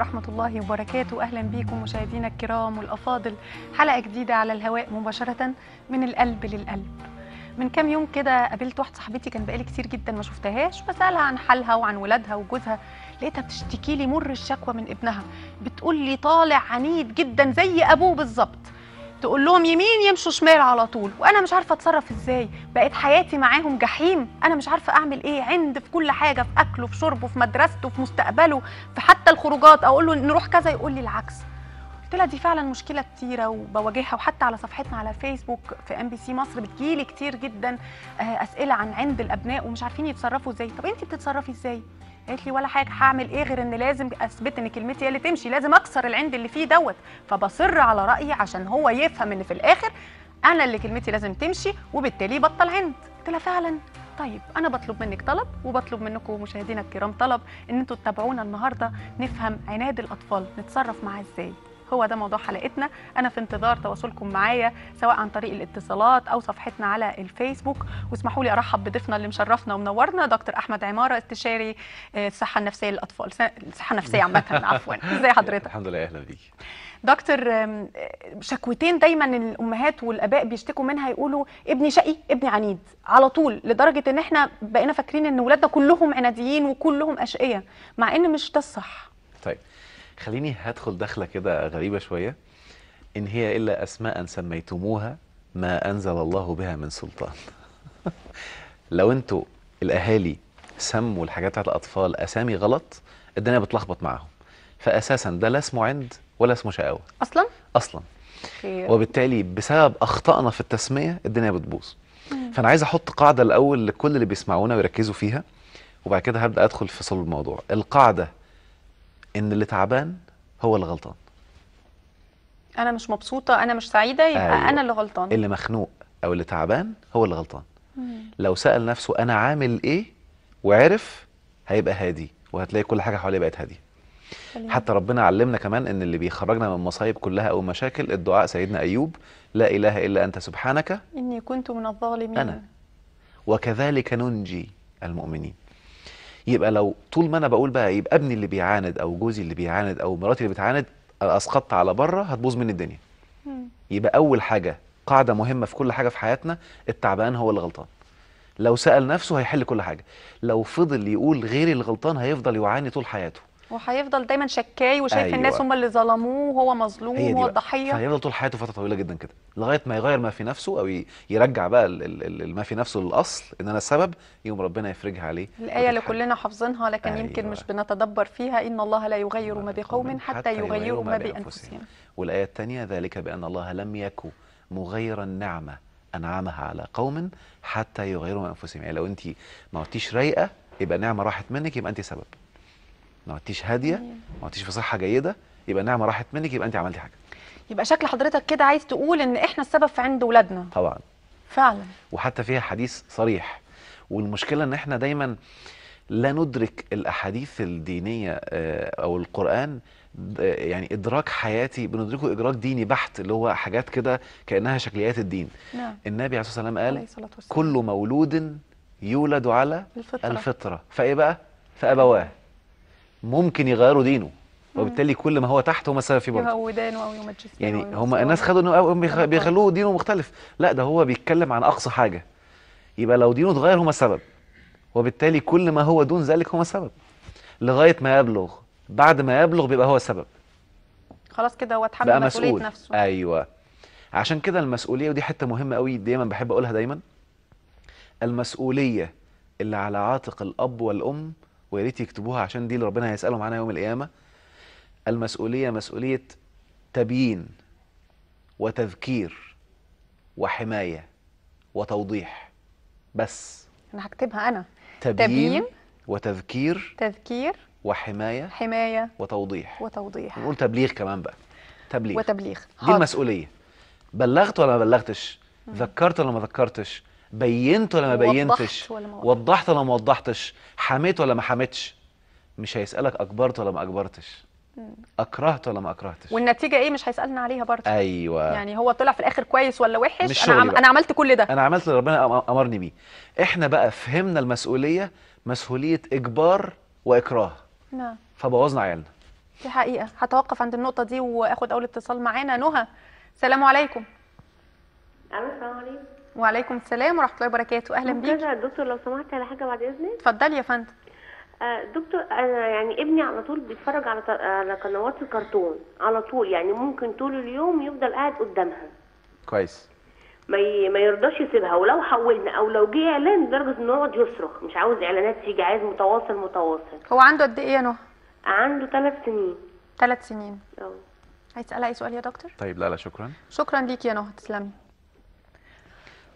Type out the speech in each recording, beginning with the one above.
ورحمة الله وبركاته. أهلا بكم مشاهدينا الكرام والأفاضل. حلقة جديدة على الهواء مباشرة من القلب للقلب. من كام يوم كده قابلت واحدة صاحبتي كان بقالي كتير جدا ما شفتهاش بسألها عن حالها وعن ولادها وجوزها. لقيتها بتشتكي لي مر الشكوى من ابنها بتقول لي طالع عنيد جدا زي أبوه بالظبط. تقول لهم يمين يمشوا شمال على طول. وأنا مش عارفة أتصرف إزاي. بقت حياتي معاهم جحيم. أنا مش عارفة أعمل إيه. عند في كل حاجة في أكله في شربه في مدرسته في مستقبله في حتى الخروجات. أقول له نروح كذا يقول لي العكس. قلت لها دي فعلا مشكلة كتيرة وبواجهها. وحتى على صفحتنا على فيسبوك في ام بي سي مصر بتجيلي كتير جدا آه، أسئلة عن عند الأبناء ومش عارفين يتصرفوا إزاي. طب انت بتتصرفي إزاي؟ قالت لي ولا حاجة هعمل إيه غير إن لازم أثبت إن كلمتي هي اللي تمشي لازم أكسر العند اللي فيه دوت. فبصر على رأيي عشان هو يفهم إن في الآخر أنا اللي كلمتي لازم تمشي وبالتالي بطل عند. قلت لها فعلا. طيب أنا بطلب منك طلب وبطلب منكم مشاهدينا الكرام طلب إن أنتوا تتابعونا النهارده نفهم عناد الأطفال نتصرف معاه إزاي. هو ده موضوع حلقتنا. أنا في انتظار تواصلكم معايا سواء عن طريق الاتصالات أو صفحتنا على الفيسبوك. واسمحوا لي أرحب بضيفنا اللي مشرفنا ومنورنا دكتور أحمد عمارة استشاري آه، الصحة النفسية للأطفال. الصحة النفسية عامة عفوا. ازي حضرتك؟ الحمد لله أهلا بيكي دكتور آه، شكوتين دايما الأمهات والأباء بيشتكوا منها يقولوا ابني شقي ابني عنيد. على طول لدرجة إن إحنا بقينا فاكرين إن ولادنا كلهم عناديين وكلهم اشقياء مع إن مش ده الصح. طيب. خليني هدخل دخلة كده غريبة شوية. إن هي إلا أسماء سميتموها ما أنزل الله بها من سلطان. لو أنتوا الأهالي سموا الحاجات بتاعت الأطفال أسامي غلط الدنيا بتلخبط معاهم. فاساسا ده لا اسمه عند ولا اسمه شقاوة. أصلا؟ أصلا. خير. وبالتالي بسبب أخطائنا في التسمية الدنيا بتبوظ. فأنا عايز أحط قاعدة الأول لكل اللي بيسمعونا ويركزوا فيها وبعد كده هبدأ أدخل في صلب الموضوع. القاعدة إن اللي تعبان هو اللي غلطان أنا مش مبسوطة أنا مش سعيدة يبقى أيوة. أنا اللي غلطان اللي مخنوق أو اللي تعبان هو اللي غلطان مم. لو سأل نفسه أنا عامل إيه وعرف هيبقى هادي وهتلاقي كل حاجة حواليه بقت هادية. حتى ربنا علمنا كمان إن اللي بيخرجنا من المصايب كلها أو مشاكل الدعاء سيدنا أيوب لا إله إلا أنت سبحانك إني كنت من الظالمين أنا. وكذلك ننجي المؤمنين يبقى لو طول ما أنا بقول بقى يبقى ابني اللي بيعاند أو جوزي اللي بيعاند أو مراتي اللي بتعاند أسقطت على بره هتبوظ مني الدنيا. يبقى أول حاجة قاعدة مهمة في كل حاجة في حياتنا التعبان هو اللي غلطان. لو سأل نفسه هيحل كل حاجة. لو فضل يقول غيري اللي غلطان هيفضل يعاني طول حياته. وهيفضل دايما شكاي وشايف أيوة. الناس هم اللي ظلموه وهو مظلوم وهو. الضحية فهيفضل طول حياته فترة طويلة جدا كده لغاية ما يغير ما في نفسه أو يرجع بقى ما في نفسه للأصل إن أنا السبب يوم ربنا يفرجها عليه الآية اللي. كلنا حافظينها لكن يمكن أيوة. مش بنتدبر فيها إن الله لا يغير ما بقوم حتى يغيروا ما بأنفسهم والآية الثانية ذلك بأن الله لم يكن مغيرا نعمة أنعمها على قوم حتى يغيروا من أنفسهم يعني لو أنت ما عدتيش رايقة يبقى نعمة راحت منك يبقى أنت سبب ما عدتيش هادية ما عدتيش في صحة جيدة يبقى نعمة راحت منك يبقى أنت عملتي حاجة. يبقى شكل حضرتك كده عايز تقول إن إحنا السبب في عند ولادنا. طبعا. فعلا. وحتى فيها حديث صريح. والمشكلة إن إحنا دايما لا ندرك الأحاديث الدينية آه، أو القرآن د- يعني إدراك حياتي بندركه إدراك ديني بحت اللي هو حاجات كده كأنها شكليات الدين. نعم. النبي عليه الصلاة والسلام قال كل مولود يولد على الفطرة. الفطرة. فإيه بقى؟ فأبواه. ممكن يغيروا دينه. وبالتالي كل ما هو تحت هم السبب فيه برضه. يهودان أو يمجسون يعني هم. الناس خدوا إنه. بيخلوه دينه مختلف. لا ده هو بيتكلم عن أقصى حاجة. يبقى لو دينه اتغير هم السبب وبالتالي كل ما هو دون ذلك هم السبب لغاية ما يبلغ. بعد ما يبلغ بيبقى هو السبب خلاص كده هو اتحمل مسؤولية مسؤول. نفسه. أيوه. عشان كده المسؤولية ودي حتة مهمة قوي دايما بحب أقولها دايما. المسؤولية اللي على عاتق الأب والأم ويا ريت يكتبوها عشان دي اللي ربنا هيسالهم عنها يوم القيامة. المسؤولية مسؤولية تبيين وتذكير وحماية وتوضيح. بس أنا هكتبها أنا. تبيين, تبيين وتذكير تذكير وحماية حماية وتوضيح. وتوضيح. ونقول تبليغ كمان بقى. تبليغ. وتبليغ. دي. المسؤولية. بلغت ولا ما بلغتش؟ ذكرت ولا ما ذكرتش؟ بينت ولا ما وضحت بينتش؟ ولا وضحت. ولا ما وضحتش؟ حميت ولا ما حميتش؟ مش هيسألك اجبرت ولا ما اجبرتش أكرهت ولا ما أكرهتش؟ والنتيجة إيه؟ مش هيسألنا عليها برضه. أيوه. يعني هو طلع في الآخر كويس ولا وحش؟ مش أنا, شغلي عم... بقى. أنا عملت كل ده. أنا عملت اللي ربنا أمرني بيه. إحنا بقى فهمنا المسؤولية مسؤولية إجبار وإكراه. نعم. فبوظنا عيالنا. دي حقيقة. هتوقف عند النقطة دي وآخد أول اتصال معانا. نهى السلام عليكم. ألو السلام عليكم. وعليكم السلام ورحمة الله وبركاته. أهلا بيكي يا دكتور لو سمحت على حاجة بعد إذنك؟ اتفضلي يا فندم. آه دكتور أنا يعني ابني على طول بيتفرج على على قنوات الكرتون على طول يعني ممكن طول اليوم يفضل قاعد قدامها. كويس. ما ي... ما يرضاش يسيبها ولو حولنا أو لو جه إعلان لدرجة انه يقعد يصرخ مش عاوز إعلانات تيجي عايز متواصل متواصل. هو عنده قد إيه يا نهى عنده ثلاث سنين. ثلاث سنين. آه عايز تسالي أي سؤال يا دكتور؟ طيب لا لا شكرا. شكرا ليكي يا نهى تسلمي.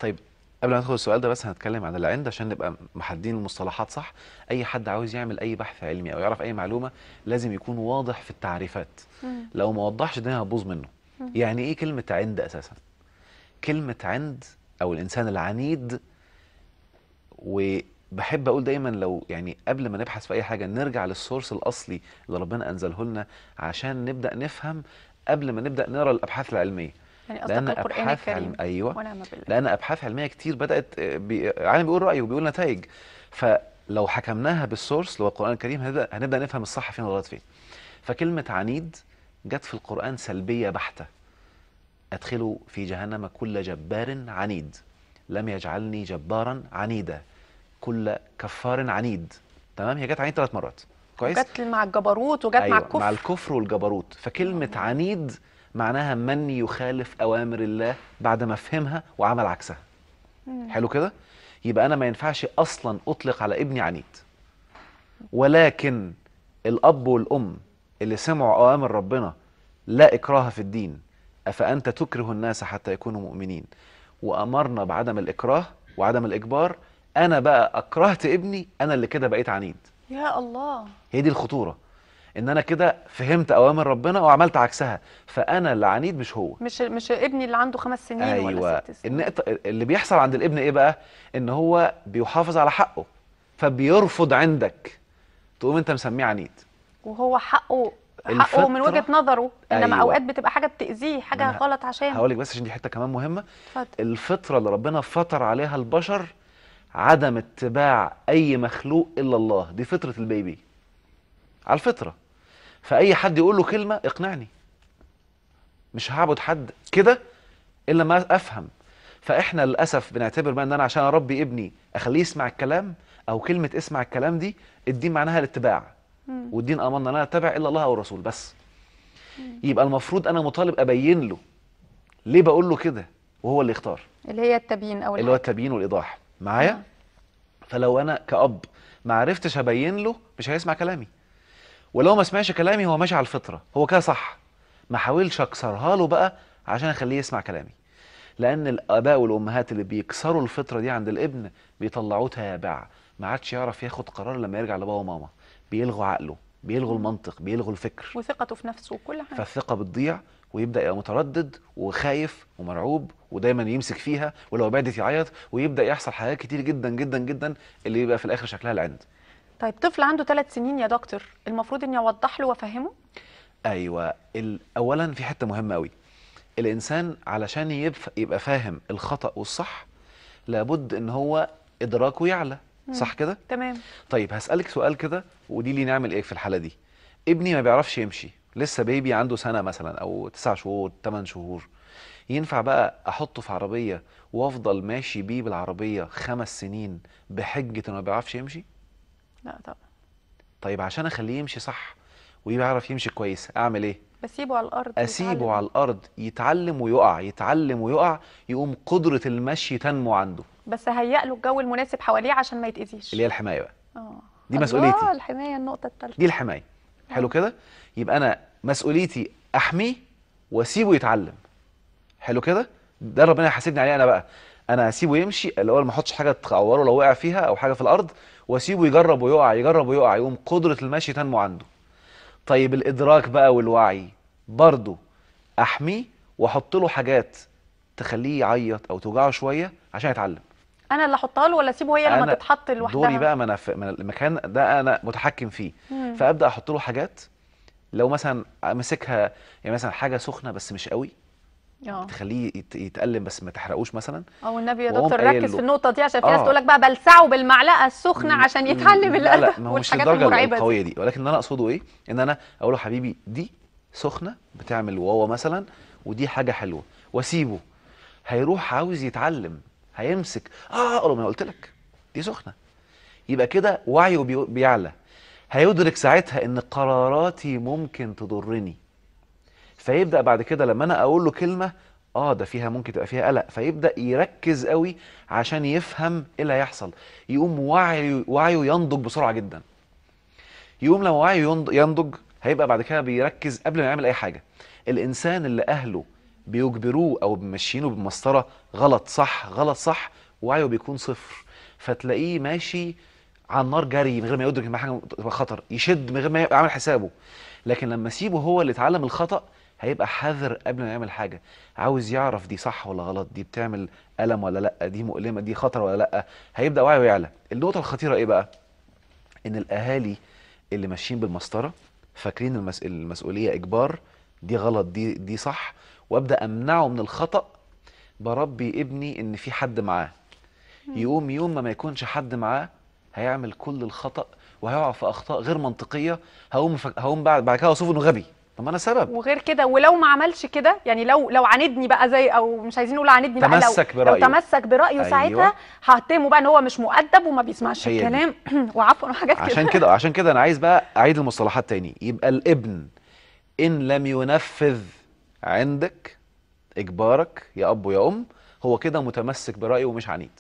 طيب قبل ما ندخل السؤال ده بس هنتكلم عن العند عشان نبقى محددين المصطلحات صح. أي حد عاوز يعمل أي بحث علمي أو يعرف أي معلومة لازم يكون واضح في التعريفات. مم. لو ما وضحش الدنيا هتبوظ منه. يعني إيه كلمة عند أساسا؟ كلمة عند أو الإنسان العنيد وبحب أقول دايما لو يعني قبل ما نبحث في أي حاجة نرجع لل source الأصلي اللي ربنا أنزله لنا عشان نبدأ نفهم قبل ما نبدأ نقرأ الأبحاث العلمية. يعني لأن أبحاث الكريم. أيوه. ونعم بالله. لأن أبحاث علمية كتير بدأت آه، بي... عالم بيقول رأيه وبيقول نتائج. فلو حكمناها بال source اللي هو القرآن الكريم هنبدأ هنبدأ نفهم الصح فين والغلط فين. فكلمة عنيد جت في القرآن سلبية بحتة. ادخلوا في جهنم كل جبار عنيد. لم يجعلني جبارا عنيدا. كل كفار عنيد. تمام؟ هي جت عنيد ثلاث مرات. كويس؟ جت مع الجبروت وجت مع أيوة الكفر. مع الكفر والجبروت. فكلمة عنيد معناها من يخالف أوامر الله بعد ما فهمها وعمل عكسها. مم. حلو كده؟ يبقى أنا ما ينفعش أصلا أطلق على ابني عنيد. ولكن الأب والأم اللي سمعوا أوامر ربنا لا إكراه في الدين أفأنت تكره الناس حتى يكونوا مؤمنين؟ وأمرنا بعدم الإكراه وعدم الإجبار أنا بقى أكرهت ابني أنا اللي كده بقيت عنيد. يا الله. هي دي الخطورة. إن أنا كده فهمت أوامر ربنا وعملت عكسها فأنا اللي عنيد مش هو. مش مش ابني اللي عنده خمس سنين أيوه. ولا ست سنين. النقطه اللي بيحصل عند الابن إيه بقى؟ إن هو بيحافظ على حقه فبيرفض عندك تقوم أنت مسميه عنيد. وهو حقه حقه من وجهة نظره إنما أيوة. أوقات بتبقى حاجة بتأذيه حاجة أنا غلط عشان هقول لك بس عشان دي حتة كمان مهمة. اتفضل. الفطرة اللي ربنا فطر عليها البشر عدم اتباع أي مخلوق إلا الله. دي فطرة البيبي. على الفطرة. فأي حد يقول له كلمة اقنعني. مش هعبد حد كده إلا ما أفهم. فإحنا للأسف بنعتبر بقى إن أنا عشان أربي ابني أخليه يسمع الكلام أو كلمة اسمع الكلام دي الدين معناها الاتباع. مم. والدين أمرنا أن أنا أتبع إلا الله أو الرسول بس يبقى المفروض أنا مطالب أبين له. ليه بقول له كده؟ وهو اللي يختار. اللي هي التبيين أو اللي هو. التبيين والإيضاح. معايا؟ فلو أنا كأب ما عرفتش أبين له مش هيسمع كلامي. ولو ما سمعش كلامي هو ماشي على الفطرة. هو كده صح. ما حاولش أكسرها له بقى عشان أخليه يسمع كلامي. لأن الآباء والأمهات اللي بيكسروا الفطرة دي عند الابن بيطلعوه تابع. ما عادش يعرف ياخد قرار لما يرجع لبابا وماما. بيلغوا عقله بيلغوا المنطق بيلغوا الفكر. وثقته في نفسه وكل حاجة. فالثقة بتضيع ويبدأ يبقى متردد وخايف ومرعوب ودايما يمسك فيها ولو بعدت يعيط ويبدأ يحصل حاجات كتير جدا جدا جدا اللي يبقى في الآخر شكلها العند. طيب طفل عنده ثلاث سنين يا دكتور المفروض إني أوضح له وأفهمه؟ أيوه اولا في حتة مهمة قوي الإنسان علشان يبف- يبقى فاهم الخطأ والصح لابد إن هو إدراكه يعلى صح كده؟ تمام. طيب هسألك سؤال كده ودي لي نعمل إيه في الحالة دي؟ ابني ما بيعرفش يمشي لسه بيبي عنده سنة مثلا أو تسع شهور 8 شهور. ينفع بقى أحطه في عربية وأفضل ماشي بيه بالعربية خمس سنين بحجة إنه ما بيعرفش يمشي؟ لا طبعا. طيب عشان أخليه يمشي صح ويعرف يمشي كويس أعمل إيه؟ بسيبه على الأرض أسيبه يتعلم. على الأرض يتعلم ويقع يتعلم ويقع يقوم قدرة المشي تنمو عنده. بس هيئ له الجو المناسب حواليه عشان ما يتأذيش. اللي هي الحماية بقى. آه. دي مسؤوليتي. الحماية النقطة الثالثه دي الحماية. حلو كده؟ يبقى أنا مسؤوليتي أحميه وأسيبه يتعلم. حلو كده؟ ده ربنا يحاسبني عليه أنا بقى. أنا هسيبه يمشي اللي هو ما احطش حاجة تعوره لو وقع فيها أو حاجة في الأرض واسيبه يجرب ويقع يجرب ويقع يقوم قدرة المشي تنمو عنده. طيب الإدراك بقى والوعي برضه أحميه وأحط له حاجات تخليه يعيط أو توجعه شوية عشان يتعلم. أنا اللي أحطها له ولا أسيبه هي لما تتحط لوحدها؟ دوري بقى ما أنا في المكان ده أنا متحكم فيه. مم. فأبدأ أحط له حاجات لو مثلا أمسكها يعني مثلا حاجة سخنة بس مش قوي آه. تخليه يت- يتألم بس ما تحرقوش مثلا. أو النبي يا دكتور ركز في النقطة دي عشان في ناس آه. تقول لك بقى بلسعه بالمعلقة السخنة عشان يتعلم لا لا ما هو مش للدرجة القوية دي. ولكن أنا أقصده إيه؟ إن أنا أقول له حبيبي دي سخنة بتعمل واوا مثلا ودي حاجة حلوة. وأسيبه. هيروح عاوز يتعلم. هيمسك. آه أقول له ما أنا قلت لك دي سخنة. يبقى كده وعيه بي- بيعلى. هيدرك ساعتها إن قراراتي ممكن تضرني. فيبدأ بعد كده لما أنا أقول له كلمة آه ده فيها ممكن تبقى فيها قلق. فيبدأ يركز قوي عشان يفهم إيه اللي هيحصل. يقوم وعيه وعيه ينضج بسرعة جدا. يقوم لما وعيه ينض- ينضج هيبقى بعد كده بيركز قبل ما يعمل أي حاجة. الإنسان اللي أهله بيجبروه أو بيمشينه بمسطرة غلط صح غلط صح وعيه بيكون صفر. فتلاقيه ماشي على النار جري من غير ما يدرك إن حاجة خطر يشد من غير ما يبقى عامل حسابه. لكن لما اسيبه هو اللي اتعلم الخطأ هيبقى حذر قبل ما يعمل حاجة. عاوز يعرف دي صح ولا غلط دي بتعمل ألم ولا لأ دي مؤلمة دي خطر ولا لأ. هيبدأ وعيه يعلى النقطة الخطيرة إيه بقى؟ إن الأهالي اللي ماشيين بالمسطرة فاكرين المس... المسؤولية إجبار دي غلط دي دي صح وأبدأ أمنعه من الخطأ بربي ابني إن في حد معاه. يقوم يوم ما ما يكونش حد معاه هيعمل كل الخطأ وهيقع في أخطاء غير منطقية هقوم فك... هقوم بعد بعد كده أوصفه إنه غبي. طب أنا سبب وغير كده ولو ما عملش كده يعني لو لو عاندني بقى زي أو مش عايزين نقول عاندني بقى لو تمسك لو برأيه. تمسك برأيه أيوة. ساعتها هتهمه بقى إن هو مش مؤدب وما بيسمعش. الكلام وعفوا وحاجات كده عشان كده عشان كده أنا عايز بقى أعيد المصطلحات تاني يبقى الابن إن لم ينفذ عندك إجبارك يا أب ويا أم هو كده متمسك برأيه ومش عنيد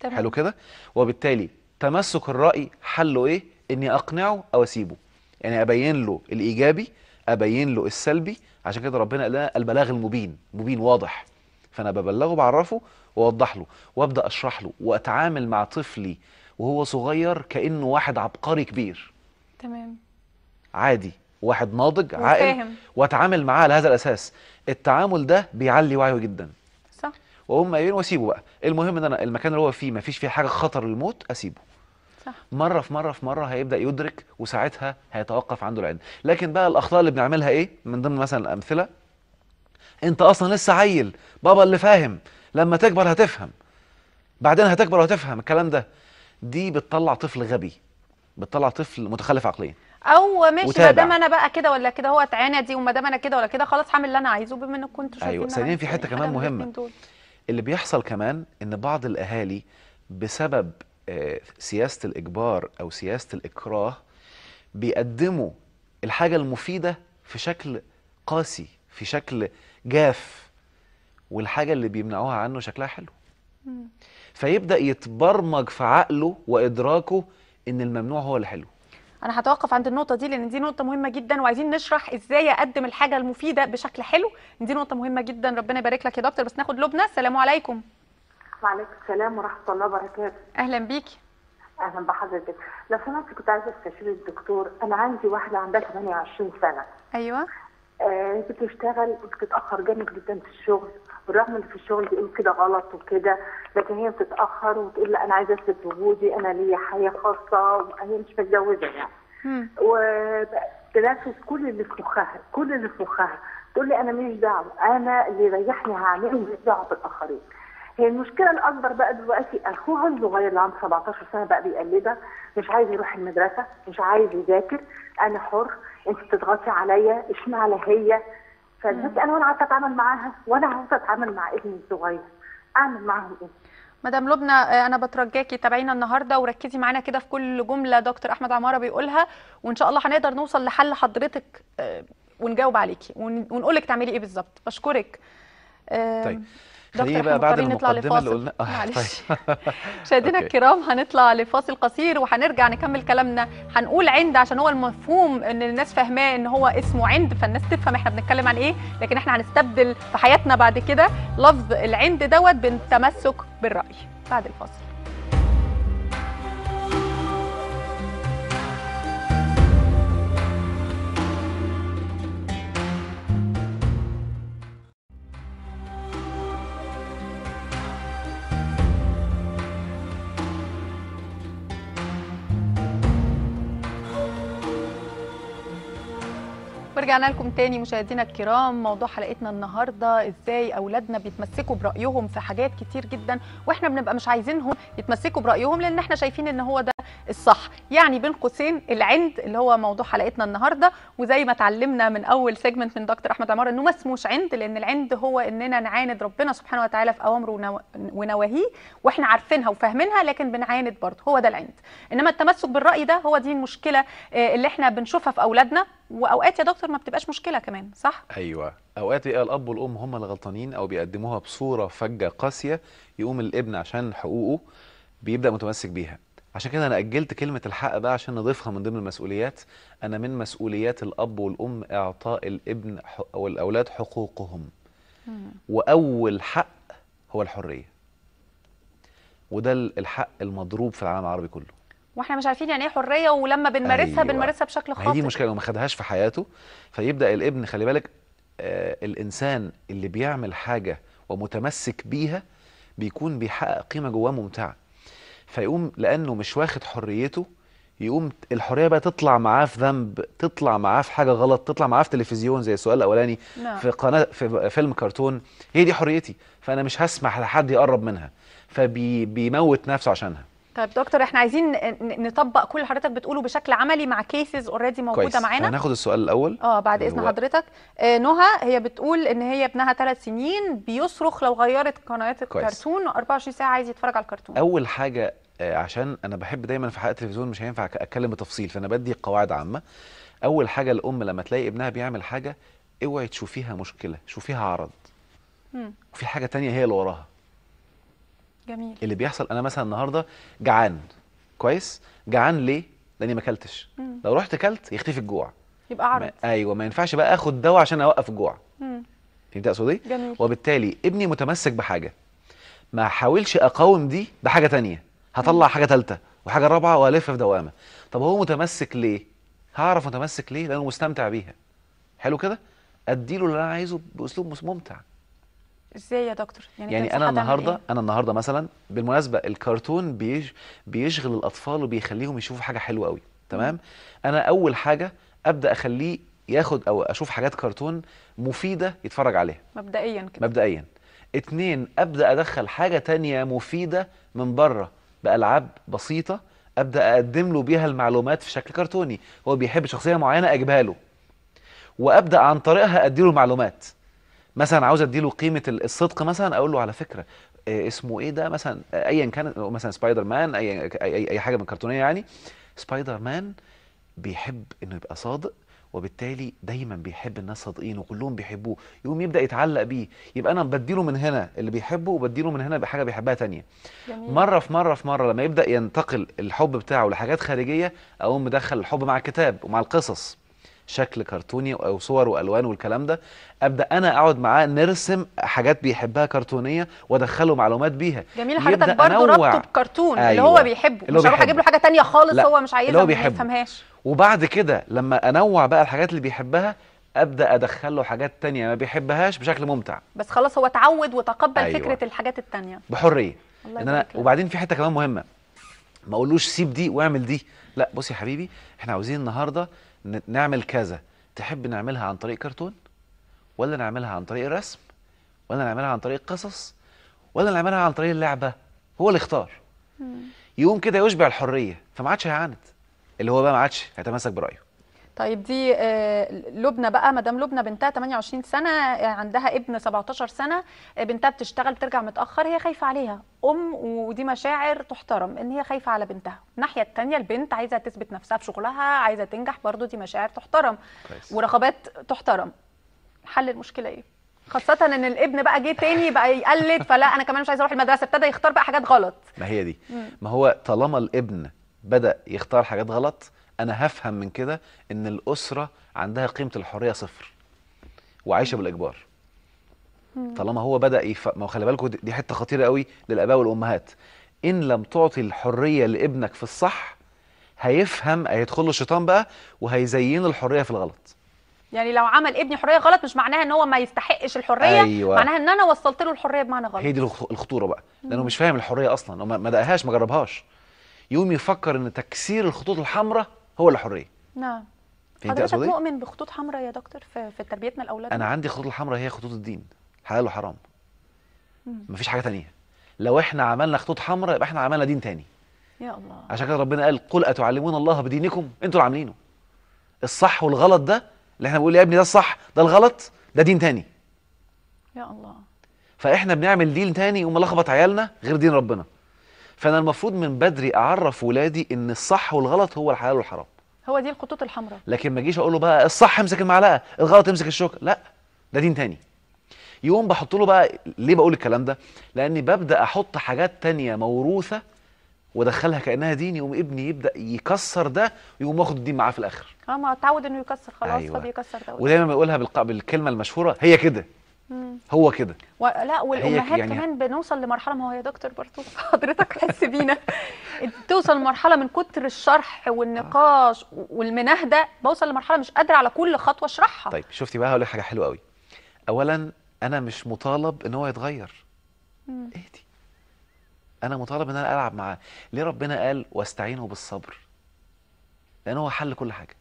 تمام. حلو كده وبالتالي تمسك الرأي حله إيه إني أقنعه أو أسيبه يعني أبين له الإيجابي أبين له السلبي عشان كده ربنا قال البلاغ المبين مبين واضح. فأنا ببلغه بعرفه وأوضح له وأبدأ أشرح له وأتعامل مع طفلي وهو صغير كأنه واحد عبقري كبير. تمام. عادي واحد ناضج عاقل. وأتعامل معاه على هذا الأساس. التعامل ده بيعلي وعيه جدا. صح. واقوم قايلين واسيبه بقى. المهم إن أنا المكان اللي هو فيه ما فيش فيه حاجة خطر للموت أسيبه. صح. مرة في مرة في مرة هيبدأ يدرك وساعتها هيتوقف عنده العلم. لكن بقى الأخطاء اللي بنعملها إيه؟ من ضمن مثلا الأمثلة أنت أصلا لسه عيل بابا اللي فاهم لما تكبر هتفهم. بعدين هتكبر وهتفهم الكلام ده. دي بتطلع طفل غبي بتطلع طفل متخلف عقليا. أو ماشي ما. دام أنا بقى كده ولا كده هو اتعاندي وما دام أنا كده ولا كده خلاص هعمل اللي أنا عايزه بما إنك كنتوا شايفين أنا ثانياً في حتة حاجة كمان دول. اللي بيحصل كمان إن بعض الأهالي بسبب سياسة الإجبار أو سياسة الإكراه بيقدموا الحاجة المفيدة في شكل قاسي في شكل جاف والحاجة اللي بيمنعوها عنه شكلها حلو. فيبدأ يتبرمج في عقله وإدراكه إن الممنوع هو اللي حلو. أنا هتوقف عند النقطة دي لأن دي نقطة مهمة جدا وعايزين نشرح إزاي أقدم الحاجة المفيدة بشكل حلو. دي نقطة مهمة جدا ربنا يبارك لك يا دكتور. بس ناخد لبنى. السلام عليكم. وعليكم السلام ورحمة الله وبركاته. أهلا بيكي أهلا بحضرتك. لو سمحت كنت عايزة أستشير الدكتور. أنا عندي واحدة عندها 28 سنة. أيوه. آه بتشتغل وبتتأخر جامد جدا في الشغل. بالرغم إن في الشغل بيقولوا كده غلط وكده لكن هي بتتأخر وتقول لأ أنا عايزة أثبت وجودي. أنا ليا حياة خاصة وهي مش متجوزة يعني. وتنفذ كل اللي في مخها كل اللي في مخها. تقول لي أنا ماليش دعوة. أنا اللي يريحني هعمله ماليش دعوه بالآخرين. هي المشكلة الأكبر بقى دلوقتي اخوها الصغير اللي عنده 17 سنة بقى بيقلدها مش عايز يروح المدرسة مش عايز يذاكر أنا حر أنت بتضغطي عليا اشمعنى هي؟ فدلوقتي أنا وأنا عارفه أتعامل معاها وأنا عارفه أتعامل مع ابني الصغير. أعمل معاهم إيه؟ مدام لبنى آه، أنا بترجاكي تابعينا النهارده وركزي معانا كده في كل جملة دكتور أحمد عمارة بيقولها وإن شاء الله هنقدر نوصل لحل حضرتك آه، ونجاوب عليكي ون- ونقول لك تعملي إيه بالظبط. بشكرك. طيب. خليني بقى بعد المقدمة اللي. قلنا آه، معلش. طيب. مشاهدينا أوكي. الكرام هنطلع لفاصل قصير وهنرجع نكمل كلامنا هنقول عند عشان هو المفهوم إن الناس فاهماه إن هو اسمه عند فالناس تفهم إحنا بنتكلم عن إيه لكن إحنا هنستبدل في حياتنا بعد كده لفظ العند دوت بالتمسك بالرأي بعد الفاصل ورجعنا لكم تاني مشاهدينا الكرام. موضوع حلقتنا النهارده إزاي أولادنا بيتمسكوا برأيهم في حاجات كتير جدا وإحنا بنبقى مش عايزينهم يتمسكوا برأيهم لأن إحنا شايفين إن هو ده الصح. يعني بين قوسين العند اللي هو موضوع حلقتنا النهارده وزي ما اتعلمنا من أول سيجمنت من دكتور أحمد عمار إنه ما اسموش عند لأن العند هو إننا نعاند ربنا سبحانه وتعالى في أوامره ونو- ونواهيه وإحنا عارفينها وفاهمينها لكن بنعاند برضه. هو ده العند. إنما التمسك بالرأي ده هو دي المشكلة آه، اللي إحنا بنشوفها في أولادنا. وأوقات يا دكتور ما بتبقاش مشكلة كمان صح؟ أيوه. أوقات يبقى الأب والأم هم اللي غلطانين أو بيقدموها بصورة فجة قاسية يقوم الابن عشان حقوقه بيبدأ متمسك بيها. عشان كده أنا أجلت كلمة الحق بقى عشان نضيفها من ضمن المسؤوليات. أنا من مسؤوليات الأب والأم إعطاء الابن أو الأولاد حقوقهم. وأول حق هو الحرية. وده ال- الحق المضروب في العالم العربي كله. وإحنا مش عارفين يعني إيه حرية ولما بنمارسها أيوة. بنمارسها بشكل خاطئ دي مشكلة لو ما خدهاش في حياته. فيبدأ الابن خلي بالك آه الإنسان اللي بيعمل حاجة ومتمسك بيها بيكون بيحقق قيمة جواه ممتعة. فيقوم لأنه مش واخد حريته يقوم الحرية بقى تطلع معاه في ذنب تطلع معاه في حاجة غلط تطلع معاه في تلفزيون زي السؤال الأولاني نعم. في قناة في فيلم كرتون. هي دي حريتي. فأنا مش هسمح لحد يقرب منها. فبيموت نفسه عشانها. طيب دكتور إحنا عايزين نطبق كل اللي حضرتك بتقوله بشكل عملي مع cases already موجودة معانا. هناخد السؤال الأول. آه بعد إذن هو- حضرتك. آه نهى هي بتقول إن هي ابنها ثلاث سنين بيصرخ لو غيرت قناه. الكرتون 24 ساعة عايز يتفرج على الكرتون. أول حاجة آه، عشان أنا بحب دايما في حلقه التلفزيون مش هينفع أتكلم بتفصيل فأنا بدي قواعد عامة. أول حاجة الأم لما تلاقي ابنها بيعمل حاجة اوعي تشوفيها مشكلة شوفيها عرض. مم. وفي حاجة تانية هي اللي وراها. جميل. اللي بيحصل أنا مثلا النهارده جعان. كويس؟ جعان ليه؟ لأني ما أكلتش. مم. لو رحت كلت يختفي الجوع. يبقى عرض ما أيوه ما ينفعش بقى آخد دواء عشان أوقف الجوع. مم. فهمت أقصد إيه؟ جميل. وبالتالي ابني متمسك بحاجة. ما حاولش أقاوم دي بحاجة تانية. هطلع حاجة ثالثه وحاجة رابعة وألف في دوامة. طب هو متمسك ليه؟ هعرف متمسك ليه؟ لأنه مستمتع بيها. حلو كده؟ أديله اللي أنا عايزه بأسلوب ممتع. إزاي يا دكتور؟ يعني تنصحها أنا النهارده إيه؟ أنا النهارده مثلا بالمناسبة الكرتون بيش بيشغل الأطفال وبيخليهم يشوفوا حاجة حلوة قوي تمام؟ أنا أول حاجة أبدأ أخليه ياخد أو أشوف حاجات كرتون مفيدة يتفرج عليها. مبدئيا كده. مبدئيا. اتنين أبدأ أدخل حاجة تانية مفيدة من بره بألعاب بسيطة أبدأ أقدم له بيها المعلومات في شكل كرتوني هو بيحب شخصية معينة أجيبها له. وأبدأ عن طريقها أديله معلومات مثلا عاوز أديله قيمة ال- الصدق مثلا أقول له على فكرة آه، اسمه إيه ده؟ مثلا آه، ايا كان مثلا سبايدر مان أي أي حاجة من كرتونية يعني. سبايدر مان بيحب إنه يبقى صادق وبالتالي دايما بيحب الناس صادقين وكلهم بيحبوه. يقوم يبدأ يتعلق بيه. يبقى أنا بديله من هنا اللي بيحبه وبديله من هنا بحاجة بيحبها تانية. جميل. مرة في مرة في مرة لما يبدأ ينتقل الحب بتاعه لحاجات خارجية أقوم مدخل الحب مع الكتاب ومع القصص. شكل كرتوني أو صور وألوان والكلام ده أبدأ أنا أقعد معاه نرسم حاجات بيحبها كرتونية وأدخله معلومات بيها جميل حضرتك برضه. ربطه بكرتون اللي أيوة. هو بيحبه اللي هو مش هروح أجيب له. حاجة تانية خالص لا، هو مش اللي عايزها ما. يفهمهاش وبعد كده لما أنوع بقى الحاجات اللي بيحبها أبدأ أدخله حاجات تانية ما بيحبهاش بشكل ممتع بس خلاص هو اتعود وتقبل أيوة. فكرة الحاجات التانية بحرية إن أنا. وبعدين في حتة كمان مهمة ما أقولوش سيب دي واعمل دي لا بص يا حبيبي إحنا عاوزين النهارده نعمل كذا. تحب نعملها عن طريق كرتون؟ ولا نعملها عن طريق الرسم؟ ولا نعملها عن طريق قصص؟ ولا نعملها عن طريق اللعبة؟ هو اللي اختار. يقوم كده يشبع الحرية فما عادش هيعاند. اللي هو بقى ما عادش هيتمسك برأيه. طيب دي آه، لبنى بقى مدام لبنى بنتها 28 سنة آه، عندها ابن 17 سنة آه، بنتها بتشتغل بترجع متأخر هي خايفة عليها. أم ودي مشاعر تحترم إن هي خايفة على بنتها. الناحية الثانية البنت عايزة تثبت نفسها في شغلها عايزة تنجح برضو دي مشاعر تحترم كويس. ورغبات تحترم. حل المشكلة إيه؟ خاصة إن الابن بقى جه تاني بقى يقلد فلا أنا كمان مش عايزة أروح المدرسة ابتدى يختار بقى حاجات غلط. ما هي دي. ما هو طالما الابن بدأ يختار حاجات غلط أنا هفهم من كده إن الأسرة عندها قيمة الحرية صفر وعايشة بالإجبار. طالما هو بدأ يف... ما خلي بالكوا دي حتة خطيرة قوي للآباء والأمهات. إن لم تعطي الحرية لابنك في الصح هيفهم هيدخل له الشيطان بقى وهيزين الحرية في الغلط. يعني لو عمل ابني حرية غلط مش معناها إن هو ما يستحقش الحرية أيوة. معناها إن أنا وصلت له الحرية بمعنى غلط. هي دي الخ- الخطورة بقى. لأنه مش فاهم الحرية أصلا هو ما ما دقهاش ما جربهاش. يقوم يفكر إن تكسير الخطوط الحمراء هو الحريه نعم. فهمت حضرتك مؤمن بخطوط حمراء يا دكتور في, في تربيتنا لاولادنا أنا عندي خطوط الحمراء هي خطوط الدين. حلال وحرام. مم. مفيش حاجة تانية. لو إحنا عملنا خطوط حمراء يبقى إحنا عملنا دين تاني. يا الله. عشان كده ربنا قال قل أتعلمون الله بدينكم؟ أنتوا اللي عاملينه. الصح والغلط ده اللي إحنا بنقول يا ابني ده الصح ده الغلط ده دين تاني. يا الله. فإحنا بنعمل دين تاني وملخبط عيالنا غير دين ربنا. فأنا المفروض من بدري أعرف ولادي إن الصح والغلط هو الحلال والحرام. هو دي الخطوط الحمراء. لكن ما أجيش أقول له بقى الصح امسك المعلقة الغلط امسك الشوكه لا ده دين تاني. يقوم بحط له بقى ليه بقول الكلام ده؟ لأني ببدأ أحط حاجات تانية موروثة وأدخلها كأنها دين يقوم ابني يبدأ يكسر ده ويقوم واخد الدين معاه في الآخر. آه ما اتعود إنه يكسر خلاص أيوة. فبيكسر ده. ودايما بقولها بالق... بالكلمة المشهورة هي كده. مم. هو كده. و... لا والأمهات يعني- كمان بنوصل لمرحلة ما هو يا دكتور برضو حضرتك حس بينا. توصل لمرحلة من كتر الشرح والنقاش والمناهدة بوصل لمرحلة مش قادرة على كل خطوة أشرحها. طيب شفتي بقى هقول لك حاجة حلوة قوي اولا أنا مش مطالب إن هو يتغير. اهدي أنا مطالب إن أنا ألعب معاه. ليه ربنا قال واستعينوا بالصبر؟ لأن هو حل كل حاجة.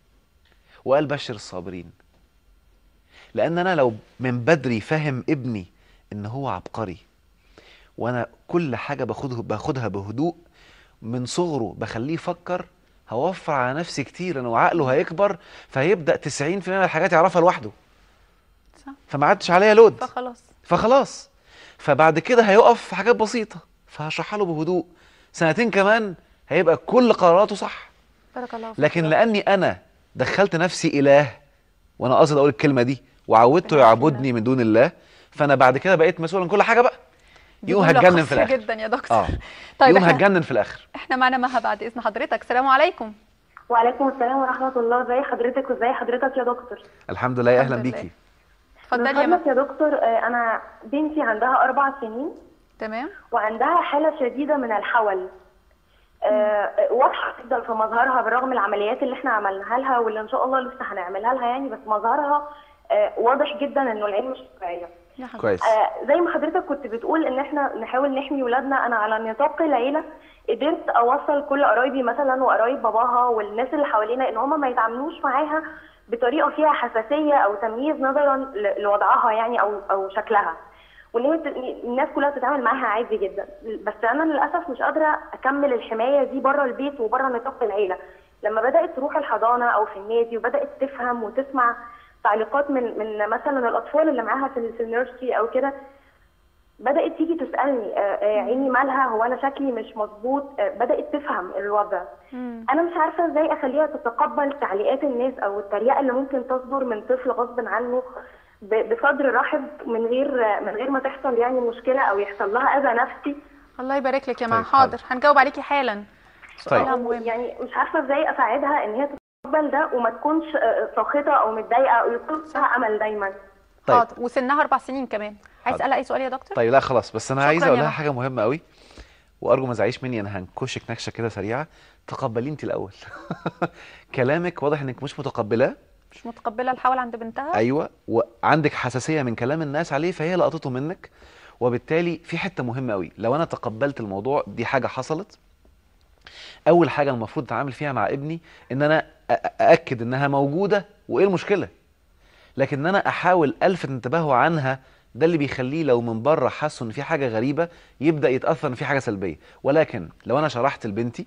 وقال بشر الصابرين. لأن أنا لو من بدري فاهم ابني إن هو عبقري وأنا كل حاجة باخدها باخدها بهدوء من صغره بخليه يفكر هوفر على نفسي كتير إنه عقله هيكبر فهيبدأ 90% من الحاجات يعرفها لوحده. صح. فما عادش عليا لود. فخلاص. فخلاص. فبعد كده هيقف في حاجات بسيطة فهشرحها له بهدوء. سنتين كمان هيبقى كل قراراته صح. بارك الله لكن لأني أنا دخلت نفسي إله وأنا قاصد أقول الكلمة دي وعودته يعبدني من دون الله. فأنا بعد كده بقيت مسؤول عن كل حاجة بقى. يوم هتجنن في الآخر. جدا يا دكتور. آه. طيب يوم هتجنن في الآخر. إحنا معانا مها بعد إذن حضرتك. السلام عليكم. وعليكم السلام ورحمة الله. ازي حضرتك وازي حضرتك يا دكتور. الحمد لله. أهلا. بيكي. اتفضلي يا يا دكتور آه، أنا بنتي عندها أربع سنين. تمام. وعندها حالة شديدة من الحول. آه، واضحة جدا في مظهرها بالرغم العمليات اللي إحنا عملناها لها واللي إن شاء الله لسه هنعملها لها يعني بس مظهرها آه، واضح جدا إنه العين مش حبيبي. كويس. آه، زي ما حضرتك كنت بتقول إن إحنا نحاول نحمي ولادنا أنا على نطاق العيلة قدرت أوصل كل قرايبي مثلا وقرايب باباها والناس اللي حوالينا إن هم ما يتعاملوش معاها بطريقة فيها حساسية أو تمييز نظرا لوضعها يعني أو أو شكلها. وان الناس كلها تتعامل معاها عادي جدا. بس أنا للأسف مش قادرة أكمل الحماية دي بره البيت وبره نطاق العيلة. لما بدأت تروح الحضانة أو في النادي وبدأت تفهم وتسمع تعليقات من من مثلا الأطفال اللي معاها في ال- في النيرسري أو كده بدأت تيجي تسألني آه، آه، عيني مالها هو أنا شكلي مش مظبوط آه، بدأت تفهم الوضع. مم. أنا مش عارفة إزاي أخليها تتقبل تعليقات الناس أو التريقة اللي ممكن تصدر من طفل غصب عنه بصدر رحب من غير من غير ما تحصل يعني مشكلة أو يحصل لها أذى نفسي. الله يبارك لك يا طيب، حاضر. هنجاوب عليكي حالا. طيب. يعني مش عارفة إزاي أساعدها إن هي تتقبل ده وما تكونش آه، ساخطة أو متضايقة أو يكون لها أمل دايما. طيب. حاضر. وسنها أربع سنين كمان. عايز. اسالها أي سؤال يا دكتور؟ طيب لا خلاص. بس أنا عايز أقول لها. حاجة مهمة قوي وأرجو ما تزعليش مني أنا هنكشك نكشة كده سريعة. تقبلي أنت الأول. كلامك واضح إنك مش متقبلاه مش متقبلة الحول عند بنتها؟ أيوه. وعندك حساسية من كلام الناس عليه فهي لقطته منك. وبالتالي في حتة مهمة قوي لو أنا تقبلت الموضوع دي حاجة حصلت. أول حاجة المفروض أتعامل فيها مع ابني إن أنا أ- أ- ااكد إنها موجودة وإيه المشكلة؟ لكن ان أنا أحاول ألفت انتباهه عنها ده اللي بيخليه لو من بره حاسه إن في حاجة غريبة يبدأ يتأثر إن في حاجة سلبية. ولكن لو أنا شرحت لبنتي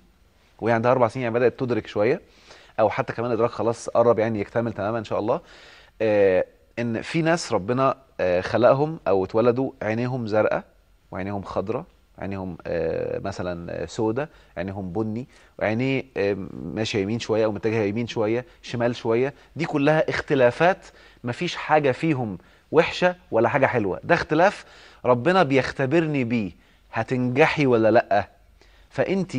وهي عندها أربع سنين يعني بدأت تدرك شوية أو حتى كمان إدراك خلاص قرب يعني يكتمل تماما إن شاء الله آه إن في ناس ربنا آه خلقهم أو اتولدوا عينيهم زرقاء وعينيهم خضراء عينيهم آه مثلا سودة عينيهم بني وعينيه آه ماشية يمين شوية أو متجهة يمين شوية شمال شوية. دي كلها اختلافات مفيش حاجة فيهم وحشة ولا حاجة حلوة. ده اختلاف ربنا بيختبرني بيه هتنجحي ولا لأ؟ فانت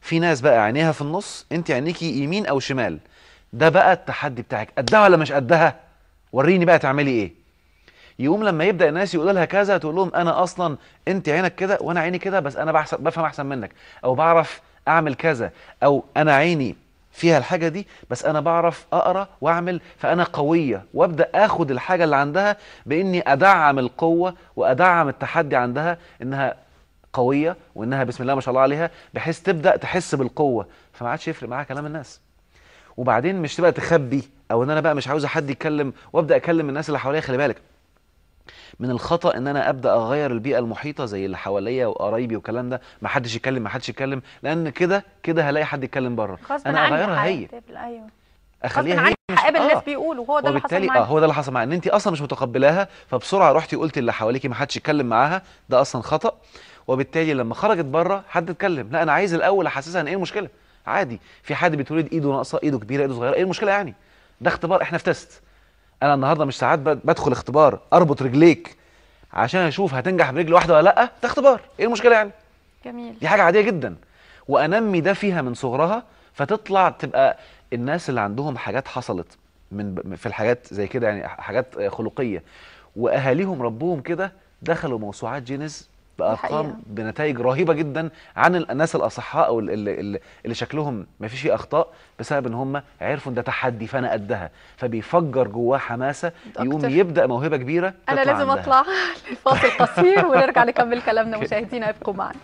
في ناس بقى عينيها في النص انت عينيكي يمين أو شمال. ده بقى التحدي بتاعك قدها ولا مش قدها؟ وريني بقى تعملي إيه. يقوم لما يبدأ الناس يقولوا لها كذا تقول لهم أنا أصلا أنت عينك كده وأنا عيني كده بس أنا بحسب بفهم أحسن منك. أو بعرف أعمل كذا. أو أنا عيني فيها الحاجة دي بس أنا بعرف أقرأ وأعمل فأنا قوية. وأبدأ آخد الحاجة اللي عندها بإني أدعم القوة وأدعم التحدي عندها إنها قوية وإنها بسم الله ما شاء الله عليها بحيث تبدأ تحس بالقوة. فما عادش يفرق معاها كلام الناس. وبعدين مش تبقى تخبي أو إن أنا بقى مش عاوز حد يتكلم وأبدأ أكلم الناس اللي حواليا خلي بالك. من الخطأ إن أنا أبدأ أغير البيئة المحيطة زي اللي حواليا وقرايبي والكلام ده. ما حدش يتكلم ما حدش يتكلم. لأن كده كده هلاقي حد يتكلم بره. أنا أغيرها هي. أيوه. أخليها هي مش- هقابل آه. الناس بيقولوا هو ده اللي حصل وبالتالي آه معايا هو ده اللي حصل معايا. إن انت أصلا مش متقبلاها فبسرعة رحتي قلت اللي حواليكي ما حدش يتكلم معاها. ده أصلا خطأ. وبالتالي لما خرجت بره حد اتكلم. لا أنا عايز الأول أحسسها إن إيه المشكلة؟ عادي. في حد بيتولد إيده ناقصة إيده كبيرة إيده صغيرة إيه المشكلة يعني؟ ده اختبار إحنا في تيست أنا النهارده مش ساعات بد- بدخل اختبار أربط رجليك عشان أشوف هتنجح برجل واحدة ولا لأ ده اختبار إيه المشكلة يعني؟ جميل. دي حاجة عادية جدا. وأنمي ده فيها من صغرها فتطلع تبقى الناس اللي عندهم حاجات حصلت من في الحاجات زي كده يعني حاجات خلقية. وأهاليهم ربوهم كده دخلوا موسوعات جينيس. بارقام بنتائج رهيبة جدا عن الناس الأصحاء أو اللي, اللي, شكلهم ما فيش فيه أخطاء بسبب إن هم عرفوا إن ده تحدي فأنا قدها. فبيفجر جواه حماسة يقوم. يبدأ موهبة كبيرة أنا لازم عندها. أطلع لفاصل قصير ونرجع نكمل كلامنا. مشاهدينا ابقوا معنا.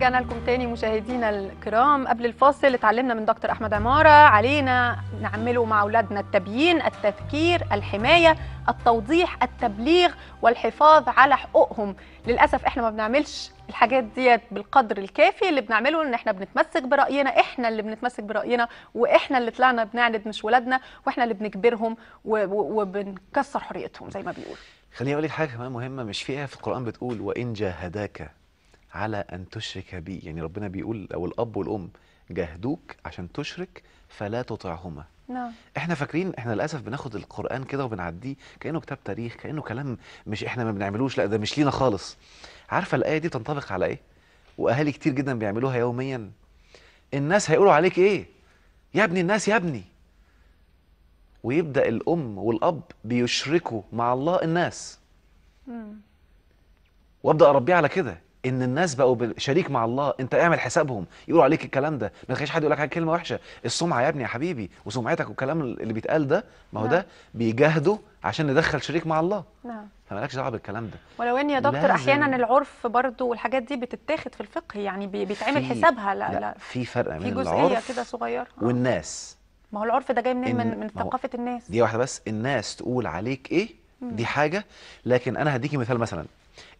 ورجعنا لكم تاني مشاهدينا الكرام. قبل الفاصل اتعلمنا من دكتور أحمد عمارة علينا نعمله مع أولادنا التبيين التفكير الحماية التوضيح التبليغ والحفاظ على حقوقهم. للأسف إحنا ما بنعملش الحاجات ديت بالقدر الكافي. اللي بنعمله إن إحنا بنتمسك برأينا إحنا اللي بنتمسك برأينا وإحنا اللي طلعنا بنعند مش ولادنا وإحنا اللي بنجبرهم وبنكسر حريتهم زي ما بيقولوا. خليني أقول لك حاجة كمان مهمة مش في آية في القرآن بتقول وإن جاهداك على أن تشرك بي. يعني ربنا بيقول أو الأب والأم جاهدوك عشان تشرك فلا تطعهما. نعم. إحنا فاكرين إحنا للأسف بناخد القرآن كده وبنعديه كأنه كتاب تاريخ كأنه كلام مش إحنا ما بنعملوش لأ ده مش لينا خالص. عارفة الآية دي تنطبق على إيه؟ وأهالي كتير جدا بيعملوها يوميا. الناس هيقولوا عليك إيه؟ يا ابني الناس يا ابني. ويبدأ الأم والأب بيشركوا مع الله الناس. مم. وأبدأ أربيه على كده. إن الناس بقوا شريك مع الله أنت اعمل حسابهم يقولوا عليك الكلام ده. ما تخليش حد يقول لك كلمة وحشة. السمعة يا ابني يا حبيبي وسمعتك والكلام اللي بيتقال ده ما هو نعم. ده بيجاهدوا عشان ندخل شريك مع الله. نعم. فمالكش دعوة بالكلام ده. ولو إن يا دكتور أحيانا العرف برضو والحاجات دي بتتاخد في الفقه يعني بي- بيتعمل حسابها. لا لا, في فرق في بين جزئية العرف كده صغيرة. آه. والناس. ما هو العرف ده جاي منين؟ من من ثقافة الناس. دي واحدة بس. الناس تقول عليك إيه؟ دي حاجة. لكن أنا هديكي مثال مثلا.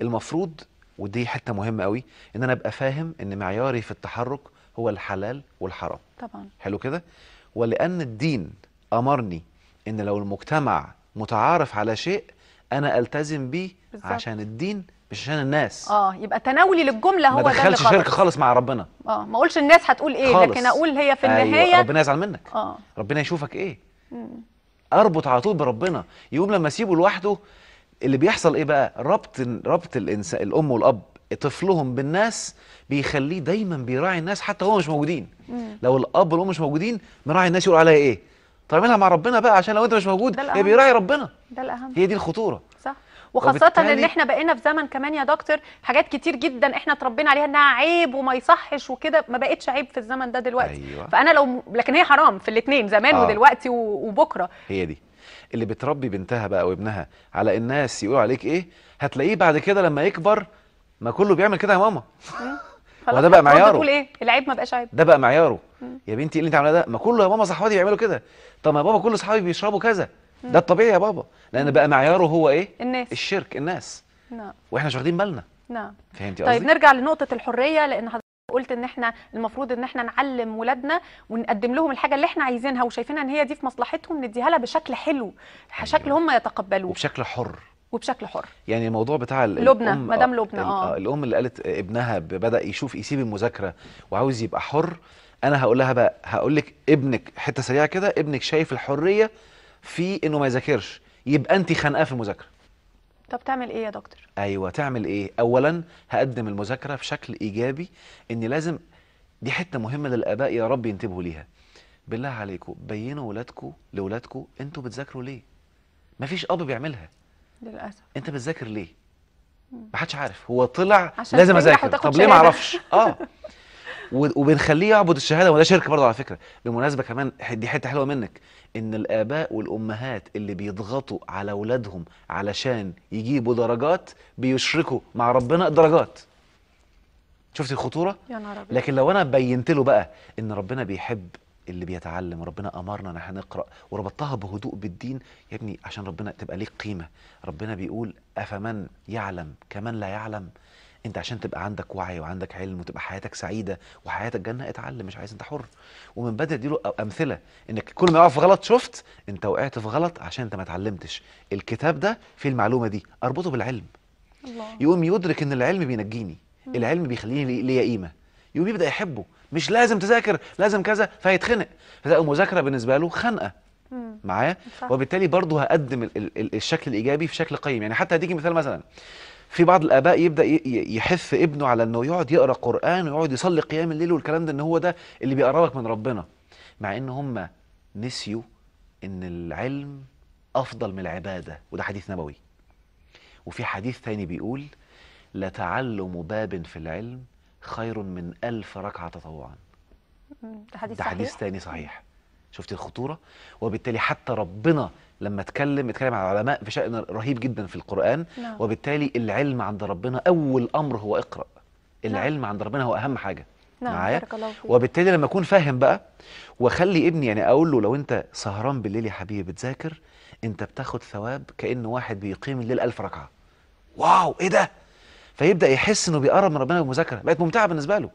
المفروض ودي حتة مهمة قوي إن أنا أبقى فاهم إن معياري في التحرك هو الحلال والحرام. طبعا. حلو كده؟ ولأن الدين أمرني إن لو المجتمع متعارف على شيء أنا ألتزم بيه بالظبط. عشان الدين مش عشان الناس. آه يبقى تناولي للجملة هو ما ده اللي دخلش غلط شرك خالص مع ربنا. آه ما أقولش الناس هتقول إيه خالص. لكن أقول هي في أيوة، النهاية ربنا يزعل منك. آه. ربنا يشوفك إيه. مم. أربط على طول بربنا. يقوم لما أسيبه لوحده اللي بيحصل إيه بقى؟ ربط ربط الانسان الأم والأب طفلهم بالناس بيخليه دايما بيراعي الناس حتى هو مش موجودين. مم. لو الأب والأم مش موجودين مراعي الناس يقول عليها إيه؟ طب اعملها مع ربنا بقى عشان لو أنت مش موجود هي. بيراعي ربنا. ده الأهم. هي دي الخطورة. صح. وخاصة إن إحنا بقينا في زمن كمان يا دكتور حاجات كتير جدا إحنا اتربينا عليها إنها عيب وما يصحش وكده ما بقتش عيب في الزمن ده دلوقتي. أيوة. فأنا لو لكن هي حرام في الاثنين زمان آه. ودلوقتي وبكرة. هي دي. اللي بتربي بنتها بقى وابنها على الناس يقولوا عليك إيه؟ هتلاقيه بعد كده لما يكبر ما كله بيعمل كده يا ماما. خلاص ده بقى معياره. تقول إيه؟ العيب ما بقاش عيب. ده بقى معياره. يا بنتي اللي انت عاملاه ده ما كله يا ماما صحابي بيعملوا كده. طب ما بابا كل صحابي بيشربوا كذا. ده الطبيعي يا بابا. لأن بقى معياره هو إيه؟ الناس. الشرك الناس. نعم. وإحنا مش واخدين بالنا. نعم. فهمتي طيب قصدي؟ نرجع لنقطة الحرية لأن حضرتك قلت إن إحنا المفروض إن إحنا نعلم ولادنا ونقدم لهم الحاجة اللي إحنا عايزينها وشايفينها إن هي دي في مصلحتهم نديها لها بشكل حلو شكل هم يتقبلوه. وبشكل حر. وبشكل حر. يعني الموضوع بتاع لبنى، مدام آه، لبنى، آه. الأم اللي قالت ابنها بدأ يشوف يسيب المذاكرة وعاوز يبقى حر. أنا هقول لها بقى هقول لك ابنك حتة سريعة كده ابنك شايف الحرية في إنه ما يذاكرش يبقى انت خانقاه في المذاكرة. طب تعمل إيه يا دكتور؟ أيوه تعمل إيه؟ اولا هقدم المذاكرة بشكل إيجابي ان لازم دي حتة مهمة للآباء يا رب ينتبهوا ليها. بالله عليكم بينوا ولادكم لاولادكم أنتوا بتذاكروا ليه؟ مفيش أب بيعملها. للأسف. أنت بتذاكر ليه؟ ما حدش عارف. هو طلع عشان لازم أذاكر. طب ليه ما. أعرفش؟ آه. وبنخليه يعبد الشهادة وده شرك برضه على فكرة. بالمناسبه كمان دي حتة حلوة منك. إن الآباء والأمهات اللي بيضغطوا على أولادهم علشان يجيبوا درجات بيشركوا مع ربنا الدرجات شفتي الخطورة؟ يا نهار لكن لو أنا بينت له بقى إن ربنا بيحب اللي بيتعلم وربنا أمرنا إن إحنا نقرأ وربطتها بهدوء بالدين يا ابني عشان ربنا تبقى ليك قيمة. ربنا بيقول أفمن يعلم كمن لا يعلم. انت عشان تبقى عندك وعي وعندك علم وتبقى حياتك سعيدة وحياتك جنة اتعلم مش عايز انت حر. ومن بدري اديله أمثلة انك كل ما يقع في غلط شفت انت وقعت في غلط عشان انت ما اتعلمتش. الكتاب ده فيه المعلومة دي اربطه بالعلم. الله. يقوم يدرك ان العلم بينجيني العلم بيخليني لي- ليا قيمة. يقوم يبدأ يحبه. مش لازم تذاكر لازم كذا فيتخنق فتبقى المذاكره بالنسبة له خنقة. معايا. وبالتالي برضه هقدم ال- ال- ال- الشكل الإيجابي في شكل قيم. يعني حتى هديكي مثال مثلا. في بعض الآباء يبدأ يحث ابنه على إنه يقعد يقرأ قرآن ويقعد يصلي قيام الليل والكلام ده إن هو ده اللي بيقربك من ربنا. مع إن هم نسيوا إن العلم أفضل من العبادة وده حديث نبوي. وفي حديث تاني بيقول لتعلم باب في العلم خير من ألف ركعة تطوعا. ده حديث ده حديث صحيح. تاني صحيح. شفت الخطورة؟ وبالتالي حتى ربنا لما اتكلم اتكلم عن العلماء في شأن رهيب جدا في القرآن نعم. وبالتالي العلم عند ربنا أول أمر هو اقرأ. العلم عند ربنا هو أهم حاجة. نعم معايا؟ بارك الله فيك. وبالتالي لما أكون فاهم بقى واخلي ابني يعني أقول له لو أنت سهران بالليل يا حبيبي بتذاكر أنت بتاخد ثواب كأن واحد بيقيم الليل ألف ركعة. واو! إيه ده؟ فيبدأ يحس إنه بيقرب من ربنا بالمذاكره بقت ممتعة بالنسبة له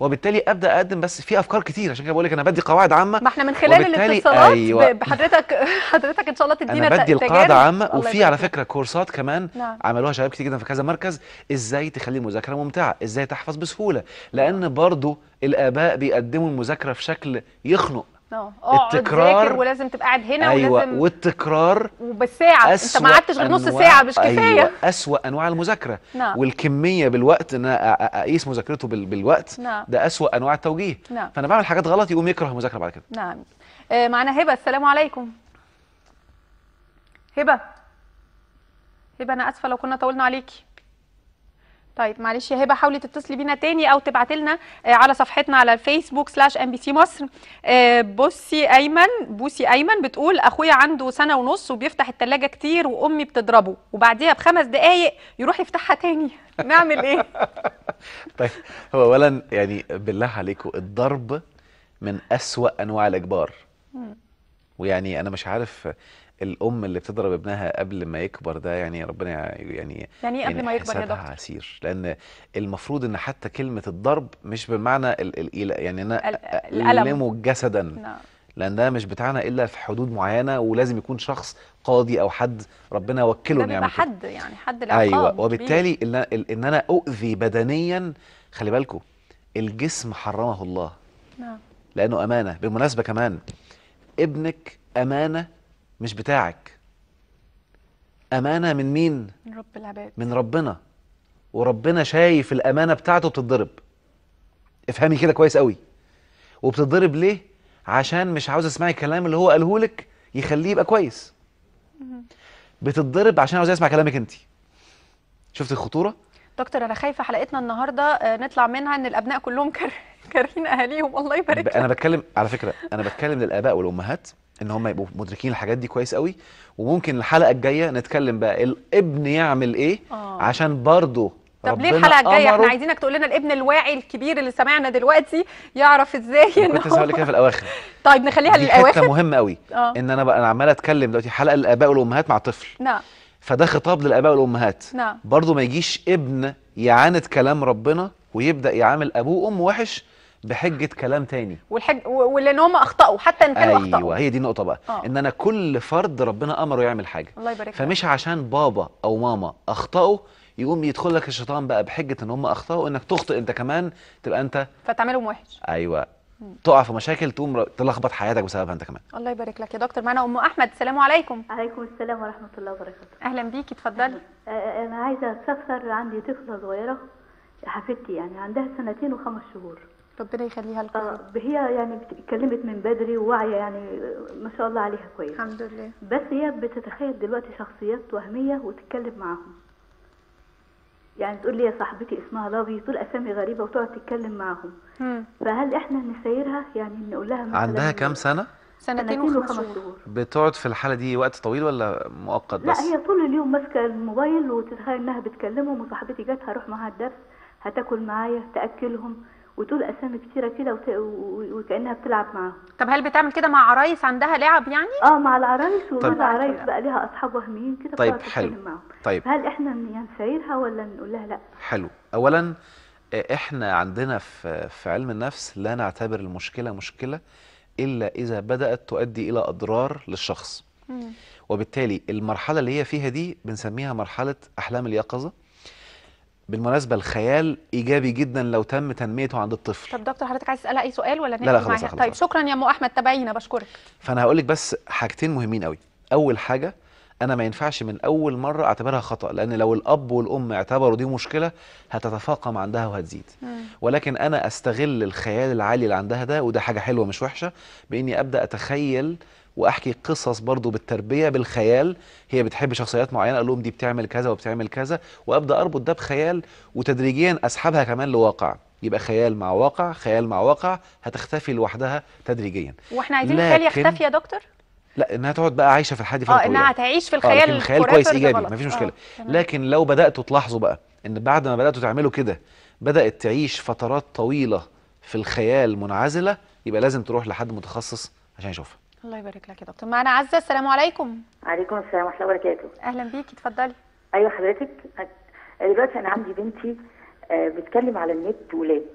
وبالتالي أبدأ أقدم بس في أفكار كتير عشان كده بقول لك أنا بدي قواعد عامة ما إحنا من خلال الاتصالات أيوة. بحضرتك حضرتك إن شاء الله تدينا أنا بدي القاعدة. عامة وفي على. فكرة كورسات كمان نعم. عملوها شباب كتير جدا في كذا مركز إزاي تخلي المذاكرة ممتعة إزاي تحفظ بسهولة لأن برضو الآباء بيقدموا المذاكرة في شكل يخنق آه. اقعد التكرار- ولازم تبقى قاعد هنا أيوه ولازم والتكرار وبالساعة. أنت ما قعدتش غير نص ساعة مش كفاية. أيوة أسوأ أنواع المذاكرة. نعم. والكمية بالوقت أ- أقيس مذاكرته بال- بالوقت. نعم. ده أسوأ أنواع التوجيه. نعم. فأنا بعمل حاجات غلط يقوم يكره المذاكرة بعد كده. نعم. آه معنا هبة السلام عليكم. هبة. هبة أنا آسفة لو كنا طولنا عليكي. طيب معلش يا هبة حاولي تتصلي بينا تاني أو تبعتي لنا آه، على صفحتنا على الفيسبوك slash إم بي سي مصر. آه، بصي أيمن بوسي أيمن بتقول أخويا عنده سنة ونص وبيفتح التلاجة كتير وأمي بتضربه وبعديها بخمس دقايق يروح يفتحها تاني. نعمل إيه؟ طيب هو أولا يعني بالله عليكم الضرب من أسوأ أنواع الإجبار. ويعني أنا مش عارف الأم اللي بتضرب ابنها قبل ما يكبر ده يعني ربنا يعني يعني إيه قبل ما يكبر يا دكتور. عسير. لأن المفروض إن حتى كلمة الضرب مش بالمعنى ال ال يعني أنا ال- الألم. ألمه جسدا. نعم. لأن ده مش بتاعنا إلا في حدود معينة ولازم يكون شخص قاضي أو حد ربنا وكله انه يعمل كده. حد يعني حد العقاب أيوه. وبالتالي إن إن أنا أؤذي بدنيا خلي بالكم الجسم حرمه الله. نعم. لأنه أمانة. بالمناسبة كمان ابنك أمانة مش بتاعك. أمانة من مين؟ من رب العباد. من ربنا. وربنا شايف الأمانة بتاعته بتتضرب. افهمي كده كويس قوي. وبتتضرب ليه؟ عشان مش عاوز اسمعي الكلام اللي هو قاله لك يخليه يبقى كويس. بتتضرب عشان عاوز اسمع كلامك انت شفت الخطورة؟ دكتور أنا خايفة حلقتنا النهارده آه، نطلع منها إن الأبناء كلهم كار- كارهين أهاليهم. الله يبارك لك. أنا بتكلم على فكرة أنا بتكلم للآباء والأمهات. إن هم يبقوا مدركين الحاجات دي كويس قوي. وممكن الحلقة الجاية نتكلم بقى الابن يعمل إيه آه. عشان برضه طب ليه الحلقة الجاية؟ إحنا عايزينك تقول لنا الابن الواعي الكبير اللي سمعنا دلوقتي يعرف إزاي إن كنت هقول كده في الأواخر. طيب نخليها دي حتة للأواخر. مهمة قوي. آه. إن أنا بقى أنا عمال أتكلم دلوقتي حلقة للآباء والأمهات مع طفل. نعم. فده خطاب للآباء والأمهات. نعم. برضه ما يجيش ابن يعاند كلام ربنا ويبدأ يعامل أبوه وأمه وحش بحجة كلام تاني. والحج ولأن هم أخطأوا حتى إن كانوا أيوه اخطاوا هي دي النقطة بقى. آه. إن أنا كل فرد ربنا أمره يعمل حاجة. الله يبارك لك. فمش عشان بابا أو ماما أخطأوا يقوم يدخل لك الشيطان بقى بحجة إن هم أخطأوا إنك تخطئ أنت كمان تبقى أنت فتعملهم وحش. أيوه. تقع في مشاكل تقوم تلخبط حياتك بسببها أنت كمان. الله يبارك لك يا دكتور. معانا أم أحمد. السلام عليكم. عليكم السلام ورحمة الله وبركاته. أهلا بيكي. اتفضلي. آه، أنا عايزة أستفسر عندي طفلة صغيرة حفيدتي يعني عندها سنتين وخمس شهور. ربنا يخليها لكم. آه،. هي يعني اتكلمت من بدري وواعية يعني آه، ما شاء الله عليها كويس. الحمد لله. بس هي بتتخيل دلوقتي شخصيات وهمية وتتكلم معاهم. يعني تقول لي يا صاحبتي اسمها لافي تقول أسامي غريبة وتقعد تتكلم معاهم. مم. فهل إحنا نسيرها يعني نقول لها مثلا عندها كام سنة؟ سنتين سنتين وخمس شهور. بتقعد في الحالة دي وقت طويل ولا مؤقت لا بس؟ هي طول اليوم ماسكة الموبايل وتتخيل إنها بتكلمهم وصاحبتي جت هروح معاها الدرس هتاكل معايا تأكلهم وتقول أسامي كتيرة كده وت... وكأنها بتلعب معاهم. طب هل بتعمل كده مع عرايس؟ عندها لعب يعني؟ آه مع العرايس طيب. وجوز عرايس بقى ليها أصحاب وهميين كده طيب، حلو. معاهم. طيب. فهل إحنا نسيرها ولا نقول لها لأ؟ حلو. اولا إحنا عندنا في في علم النفس لا نعتبر المشكلة مشكلة إلا إذا بدأت تؤدي إلى أضرار للشخص. مم. وبالتالي المرحلة اللي هي فيها دي بنسميها مرحلة أحلام اليقظة. بالمناسبة الخيال إيجابي جدا لو تم تنميته عند الطفل. طب دكتور حضرتك عايز تسالها أي سؤال ولا لا، لا، خلاص، خلاص، طيب. شكرا يا ام أحمد تابعينا بشكرك. فأنا هقول لك بس حاجتين مهمين قوي. أول حاجة أنا ما ينفعش من أول مرة أعتبرها خطأ لأن لو الأب والأم اعتبروا دي مشكلة هتتفاقم عندها وهتزيد. ولكن أنا أستغل الخيال العالي اللي عندها ده وده حاجة حلوة مش وحشة بإني أبدأ أتخيل وأحكي قصص برضو بالتربية بالخيال هي بتحب شخصيات معينة أقول لهم دي بتعمل كذا وبتعمل كذا وأبدأ أربط ده بخيال وتدريجيا أسحبها كمان لواقع يبقى خيال مع واقع خيال مع واقع هتختفي لوحدها تدريجيا وإحنا عايزين الخيال يختفي يا دكتور لا إنها تقعد بقى عايشة في الحياة دي فتره آه. إنها تعيش في الخيال لكن الخيال كويس إيجابي. مفيش آه، مشكلة تمام. لكن لو بدأتوا تلاحظوا بقى إن بعد ما بدأتوا تعملوا كده بدأت تعيش فترات طويلة في الخيال منعزلة يبقى لازم تروح لحد متخصص عشان يشوفها الله يبارك لك يا دكتور. معانا عزة السلام عليكم. عليكم السلام ورحمة الله وبركاته. أهلا بيكي اتفضلي. أيوه حضرتك. دلوقتي أنا عندي بنتي آه، بتكلم على النت ولاد.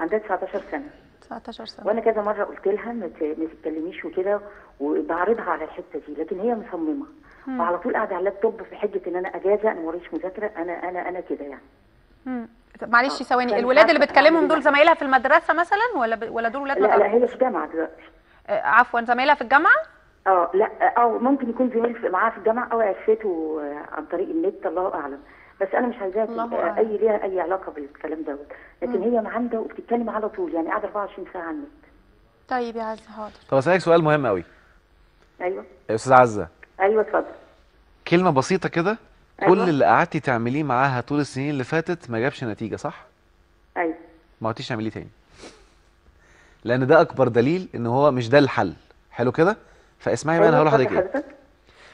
عندها 19 سنة. 19 سنة. وأنا كذا مرة قلت لها ما تتكلميش وكده وبعرضها على الحتة دي لكن هي مصممة. وعلى طول قاعدة على اللابتوب في حجه إن أنا أجازة أنا موريش مذاكرة أنا أنا أنا كده يعني. مم. طب معلش آه، ثواني الولاد اللي بتكلمهم دول. زمايلها في المدرسة مثلا ولا ب... ولا دول ولاد لا لا هي في جامعة دلوقتي. عفوا زمايلها في الجامعة؟ آه لا أو ممكن يكون زميل في- معاها في الجامعة أو عرفته آه، عن طريق النت الله أعلم. بس أنا مش عايزاها. أي ليها أي علاقة بالكلام دوت. لكن هي معاندة وبتتكلم على طول يعني قاعدة 24 ساعة على النت. طيب يا عزة حاضر. طب أسألك سؤال مهم قوي أيوه. يا أستاذ عزة. أيوه اتفضل. كلمة بسيطة كده كل أيوة. اللي قعدتي تعمليه معاها طول السنين اللي فاتت ما جابش نتيجة صح؟ أيوه. ما عدتيش تعمليه تاني. لأن ده أكبر دليل إن هو مش ده الحل. حلو كده؟ فاسمعي بقى أنا هقول أيوة، لحضرتك إيه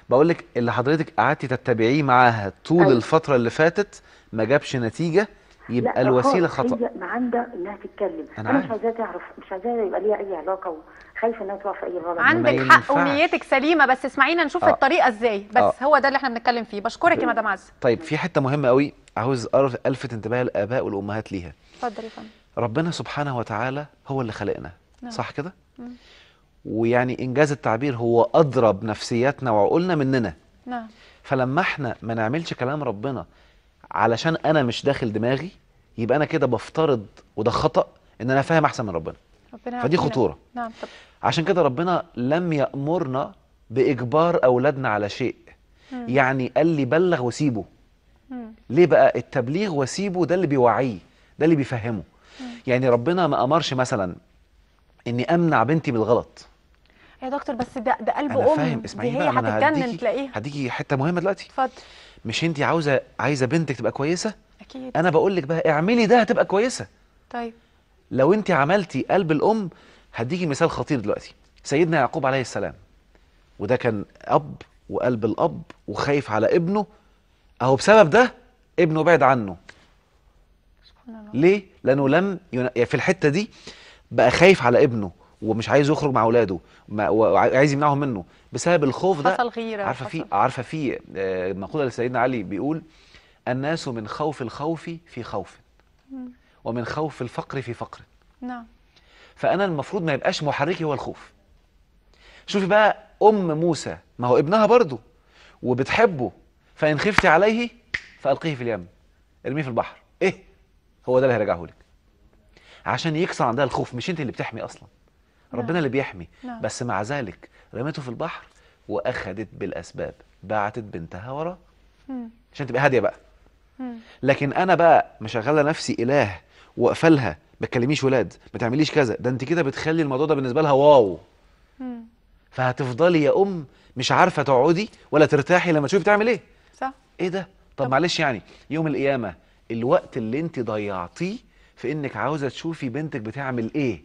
بقول لك اللي حضرتك قعدتي تتبعيه معاها طول أيوة. الفترة اللي فاتت ما جابش نتيجة يبقى لا الوسيلة خطأ. هي معاندة إنها تتكلم. أنا أنا, مش عارف. عايزاها تعرف مش عايزاها يبقى ليها أي علاقة وخايفه إنها تقع في أي غلط. عندك حق. ونيتك سليمة بس اسمعينا نشوف آه. الطريقة إزاي. بس آه. هو ده اللي إحنا بنتكلم فيه. بشكرك يا مدام عزه طيب في حتة مهمة قوي عاوز ألفت انتباه الاباء والأمهات ليها. اتفضل يا فندم. ربنا سبحانه وتعالى هو اللي خلقنا. نعم. صح كده. ويعني إنجاز التعبير هو أضرب نفسياتنا وعقولنا مننا. نعم. فلما إحنا ما نعملش كلام ربنا علشان أنا مش داخل دماغي يبقى أنا كده بفترض وده خطأ إن أنا فاهم أحسن من ربنا. ربنا فدي. خطورة. نعم طب. عشان كده ربنا لم يأمرنا بإجبار أولادنا على شيء. مم. يعني قال لي بلغ وسيبه. مم. ليه بقى؟ التبليغ وسيبه ده اللي بيوعيه ده اللي بيفهمه. يعني ربنا ما أمرش مثلا إني أمنع بنتي من الغلط يا دكتور بس ده ده قلب أنا أم. فاهم. اسمعيني هي هتتجنن تلاقيها. هديكي حتة مهمة دلوقتي. اتفضل. مش أنت عاوزة عايزة بنتك تبقى كويسة؟ أكيد. أنا بقول لك بقى اعملي ده هتبقى كويسة. طيب. لو انت عملتي قلب الأم هديكي مثال خطير دلوقتي. سيدنا يعقوب عليه السلام. وده كان أب وقلب الأب وخايف على ابنه. أهو بسبب ده ابنه بعد عنه. ليه؟ لأنه لم ين... يعني في الحتة دي بقى خايف على ابنه ومش عايز يخرج مع اولاده ما- وعايز يمنعهم منه. بسبب الخوف ده حصل غيرة عارفة في عارفة في آه، مقولة لسيدنا علي بيقول الناس من خوف الخوف في خوف ومن خوف الفقر في فقر. نعم. فأنا المفروض ما يبقاش محركي هو الخوف. شوفي بقى أم موسى ما هو ابنها برضه وبتحبه فإن خفتي عليه فألقيه في اليم ارميه في البحر. إيه؟ هو ده اللي هيرجعه لك. عشان يكسر عندها الخوف مش انت اللي بتحمي أصلا. ربنا اللي بيحمي. نعم. بس مع ذلك رميته في البحر واخدت بالأسباب بعتت بنتها وراه. عشان تبقى هادية بقى. مم. لكن أنا بقى مشغلة نفسي إله واقفلها ما تكلميش ولاد ما تعمليش كذا. ده انت كده بتخلي الموضوع ده بالنسبة لها واو. مم. فهتفضلي يا أم مش عارفة تقعدي ولا ترتاحي لما تشوفي بتعمل إيه. صح. إيه ده؟ طب طب- معلش يعني يوم القيامة الوقت اللي انت ضيعتيه في انك عاوزة تشوفي بنتك بتعمل إيه.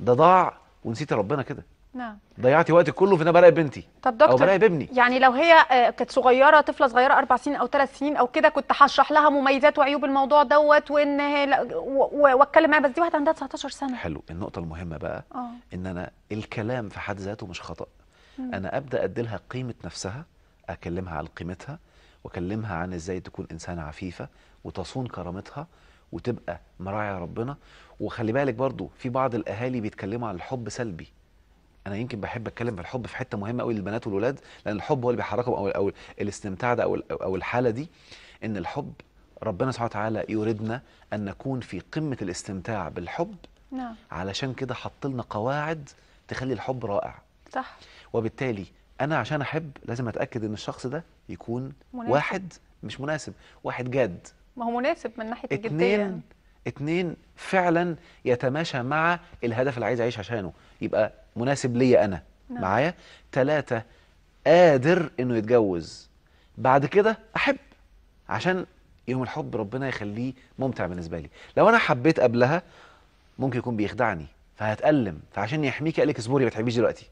ده ضاع ونسيتي ربنا كده. نعم. ضيعتي وقتك كله في ان أنا براقب بنتي طب أو دكتور براقب ابني يعني لو هي آه، كانت صغيرة طفلة صغيرة أربع سنين أو ثلاث سنين أو كده كنت هشرح لها مميزات وعيوب الموضوع دوت وإن وأتكلم معاها بس دي واحدة عندها 19 سنة. حلو. النقطة المهمة بقى آه. إن أنا الكلام في حد ذاته مش خطأ. مم. أنا أبدأ أديلها قيمة نفسها أكلمها عن قيمتها واكلمها عن إزاي تكون إنسانة عفيفة وتصون كرامتها وتبقى مراعيه ربنا. وخلي بالك برضو في بعض الأهالي بيتكلموا عن الحب سلبي. أنا يمكن بحب أتكلم في الحب في حتة مهمة قوي للبنات والولاد لأن الحب هو اللي بيحركهم أو أو الاستمتاع ده أو أو الحالة دي. إن الحب ربنا سبحانه وتعالى يريدنا أن نكون في قمة الاستمتاع بالحب. نعم. علشان كده حط لنا قواعد تخلي الحب رائع. صح. وبالتالي أنا عشان أحب لازم أتأكد إن الشخص ده يكون مناسب. واحد مش مناسب واحد جاد. ما هو مناسب من ناحية الجدية اتنين يعني. اتنين فعلا يتماشى مع الهدف اللي عايز اعيش عشانه. يبقى مناسب ليا أنا. نعم. معايا؟ تلاتة قادر إنه يتجوز. بعد كده أحب. عشان يوم الحب ربنا يخليه ممتع بالنسبة لي. لو أنا حبيت قبلها ممكن يكون بيخدعني فهتألم. فعشان يحميكي قالك اصبري ما تحبيش دلوقتي.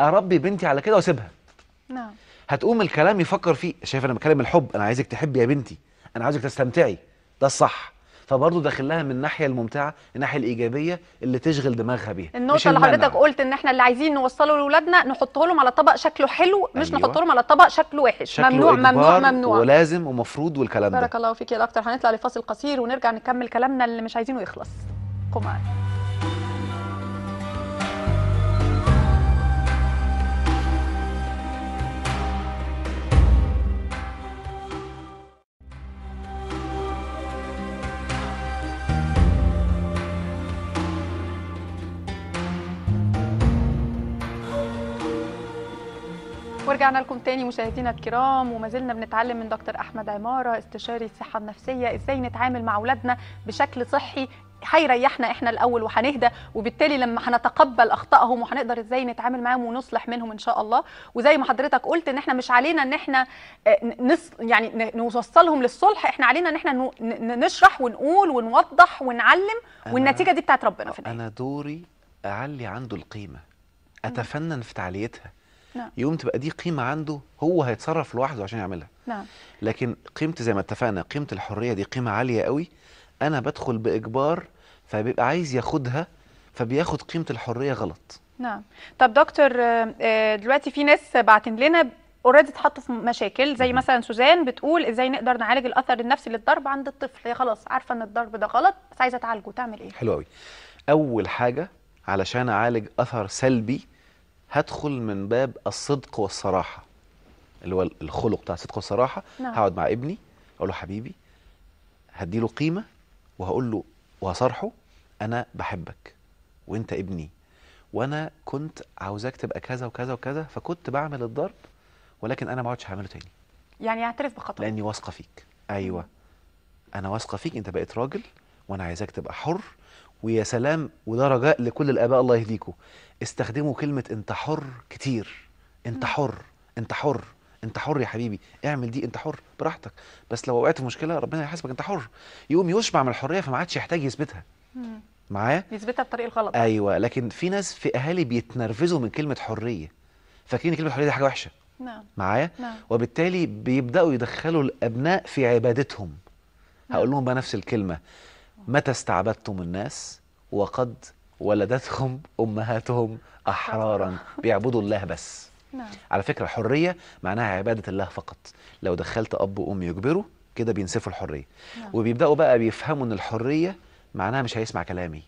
أربي بنتي على كده وأسيبها. نعم. هتقوم الكلام يفكر فيه شايف أنا بتكلم الحب أنا عايزك تحبي يا بنتي أنا عايزك تستمتعي ده الصح. فبرضه داخل لها من الناحية الممتعة الناحية الإيجابية اللي تشغل دماغها بيها. مش النقطة اللي. حضرتك قلت إن إحنا اللي عايزين نوصله لاولادنا نحطه لهم على طبق شكله حلو مش أيوة. نحط لهم على طبق شكله وحش. شكله ممنوع ممنوع ممنوع. ولازم ومفروض والكلام ده. بارك الله فيك يا دكتور. هنطلع لفاصل قصير ونرجع نكمل كلامنا اللي مش عايزينه يخلص. قوم معانا. ورجعنا لكم تاني مشاهدينا الكرام وما زلنا بنتعلم من دكتور أحمد عمارة استشاري الصحة النفسية إزاي نتعامل مع أولادنا بشكل صحي هيريحنا إحنا الأول وهنهدى وبالتالي لما هنتقبل أخطائهم وهنقدر إزاي نتعامل معاهم ونصلح منهم إن شاء الله. وزي ما حضرتك قلت إن إحنا مش علينا إن إحنا آه، نص يعني نوصلهم للصلح إحنا علينا إن إحنا نشرح ونقول ونوضح ونعلم والنتيجة دي بتاعت ربنا في النهايه أنا دوري أعلي عنده القيمة أتفنن في تعليتها. نعم. يوم تبقى دي قيمة عنده هو هيتصرف لوحده عشان يعملها. نعم. لكن قيمتي زي ما اتفقنا قيمة الحرية دي قيمة عالية قوي. أنا بدخل بإجبار فبيبقى عايز ياخدها فبياخد قيمة الحرية غلط. نعم. طب دكتور آه، آه، دلوقتي في ناس باعتين لنا already اتحطوا في مشاكل زي مثلا سوزان بتقول إزاي نقدر نعالج الأثر النفسي للضرب عند الطفل. هي خلاص عارفة إن الضرب ده غلط بس عايزة تعالجه. تعمل إيه؟ حلو قوي. أول حاجة علشان أعالج أثر سلبي هدخل من باب الصدق والصراحة اللي هو الخلق بتاع الصدق والصراحة. نعم. هقعد مع ابني أقول له حبيبي هديله قيمة وهقول له وهصارحه أنا بحبك وأنت ابني وأنا كنت عاوزاك تبقى كذا وكذا وكذا فكنت بعمل الضرب ولكن أنا ما عدتش هعمله تاني. يعني يعترف بخطأه لأني واثقة فيك. أيوه. أنا واثقة فيك أنت بقيت راجل وأنا عايزاك تبقى حر ويا سلام وده رجاء لكل الآباء الله يهديكم استخدموا كلمة انت حر كتير. انت حر انت حر انت حر يا حبيبي. اعمل دي انت حر براحتك. بس لو وقعت في مشكلة ربنا يحاسبك انت حر. يقوم يشبع من الحرية فما عادش يحتاج يثبتها. معايا يثبتها بطريق الغلط. أيوه. لكن في ناس في أهالي بيتنرفزوا من كلمة حرية. فاكرين كلمة حرية دي حاجة وحشة؟ نعم. معايا نعم. وبالتالي بيبدأوا يدخلوا الأبناء في عبادتهم. نعم. هقول لهم بقى نفس الكلمة. متى استعبدتم الناس وقد ولدتهم أمهاتهم أحرارا. بيعبدوا الله بس. نعم. على فكرة الحريه معناها عبادة الله فقط. لو دخلت أب وأم يجبروا كده بينسفوا الحرية. نعم. وبيبدأوا بقى بيفهموا إن الحرية معناها مش هيسمع كلامي.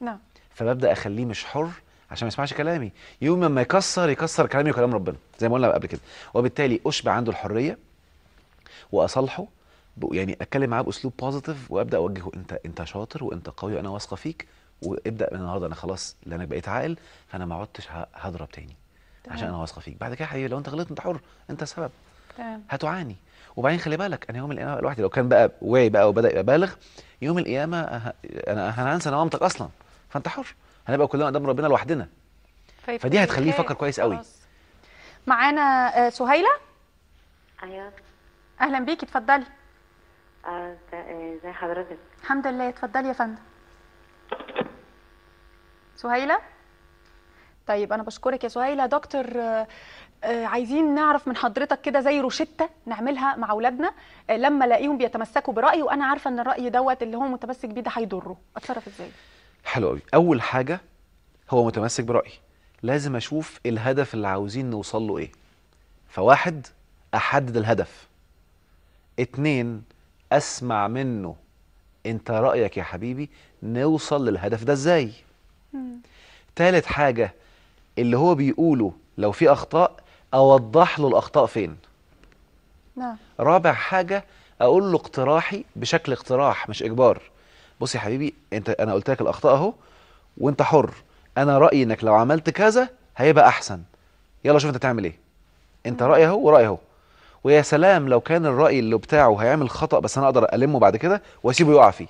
نعم. فببدأ أخليه مش حر عشان ما يسمعش كلامي. يوم ما يكسر يكسر كلامي وكلام ربنا زي ما قلنا قبل كده. وبالتالي أشبع عنده الحرية وأصالحه ب- يعني أتكلم معاه بأسلوب بوزيتيف وأبدأ أوجهه أنت أنت شاطر وأنت قوي وأنا واثقة فيك. وابدأ من النهارده أنا خلاص لانك بقيت عاقل فأنا ما عدتش هضرب تاني. عشان تمام. أنا واثقة فيك. بعد كده يا حبيبي لو أنت غلطت أنت حر أنت السبب. تمام. هتعاني. وبعدين خلي بالك أنا يوم القيامة الواحد لو كان بقى واعي بقى وبدأ يبقى بالغ يوم القيامة أه- أنا أنا هنسى نوامتك أصلا. فأنت حر. هنبقى كلنا قدام ربنا لوحدنا. فدي هتخليه. يفكر كويس قوي. معانا آه، سهيلة؟ أيوه. أهلا بيكي اتفضلي. آه، ز- آه، زي حضرتك. الحمد لله. اتفضلي يا فندم. سهيلة؟ طيب أنا بشكرك يا سهيلة. دكتور آه، آه، عايزين نعرف من حضرتك كده زي روشتة نعملها مع أولادنا آه، لما ألاقيهم بيتمسكوا برأي وأنا عارفة إن الرأي دوت اللي هو متمسك بيه ده هيضره. أتصرف إزاي؟ حلو قوي أول حاجة هو متمسك برايي لازم أشوف الهدف اللي عاوزين نوصل له إيه. فواحد أحدد الهدف. اتنين أسمع منه. أنت رأيك يا حبيبي نوصل للهدف ده إزاي؟ تالت حاجة اللي هو بيقوله لو في أخطاء أوضح له الأخطاء فين. نعم. رابع حاجة أقول له اقتراحي بشكل اقتراح مش إجبار. بص يا حبيبي أنت أنا قلت لك الأخطاء أهو وأنت حر. أنا رأيي إنك لو عملت كذا هيبقى أحسن. يلا شوف أنت تعمل إيه. أنت رأيي أهو ورأيي أهو. ويا سلام لو كان الرأي اللي بتاعه هيعمل خطأ بس أنا أقدر ألمه بعد كده وأسيبه يقع فيه.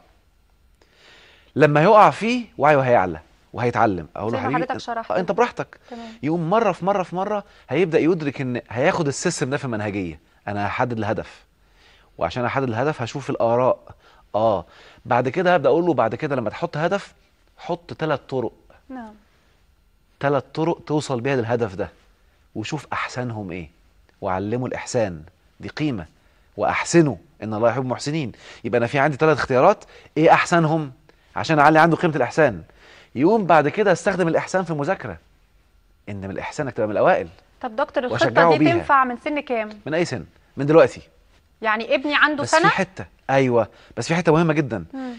لما يقع فيه وعيه هيعلى. وهيتعلم. أقول له حبيبي أنت براحتك. يقوم مره في مرة في مره هيبدأ يدرك إن هياخد السيستم ده في المنهجيه أنا هحدد الهدف. وعشان أحدد الهدف هشوف الآراء. آه. بعد كده هبدأ أقول له بعد كده لما تحط هدف حط ثلاث طرق. نعم. ثلاث طرق توصل بيها للهدف ده. وشوف أحسنهم إيه. وعلمه الإحسان. دي قيمة. واحسنوا إن الله يحب المحسنين. يبقى أنا في عندي ثلاث اختيارات. إيه أحسنهم؟ عشان أعلي عنده قيمة الإحسان. يقوم بعد كده استخدم الإحسان في المذاكره إن من الاحسان انك تبقى من الأوائل. طب دكتور الخطة دي بيها. تنفع من سن كام؟ من أي سن؟ من دلوقتي. يعني ابني عنده بس في سنة؟ حتة. أيوه. بس في حتة مهمة جدا. مم.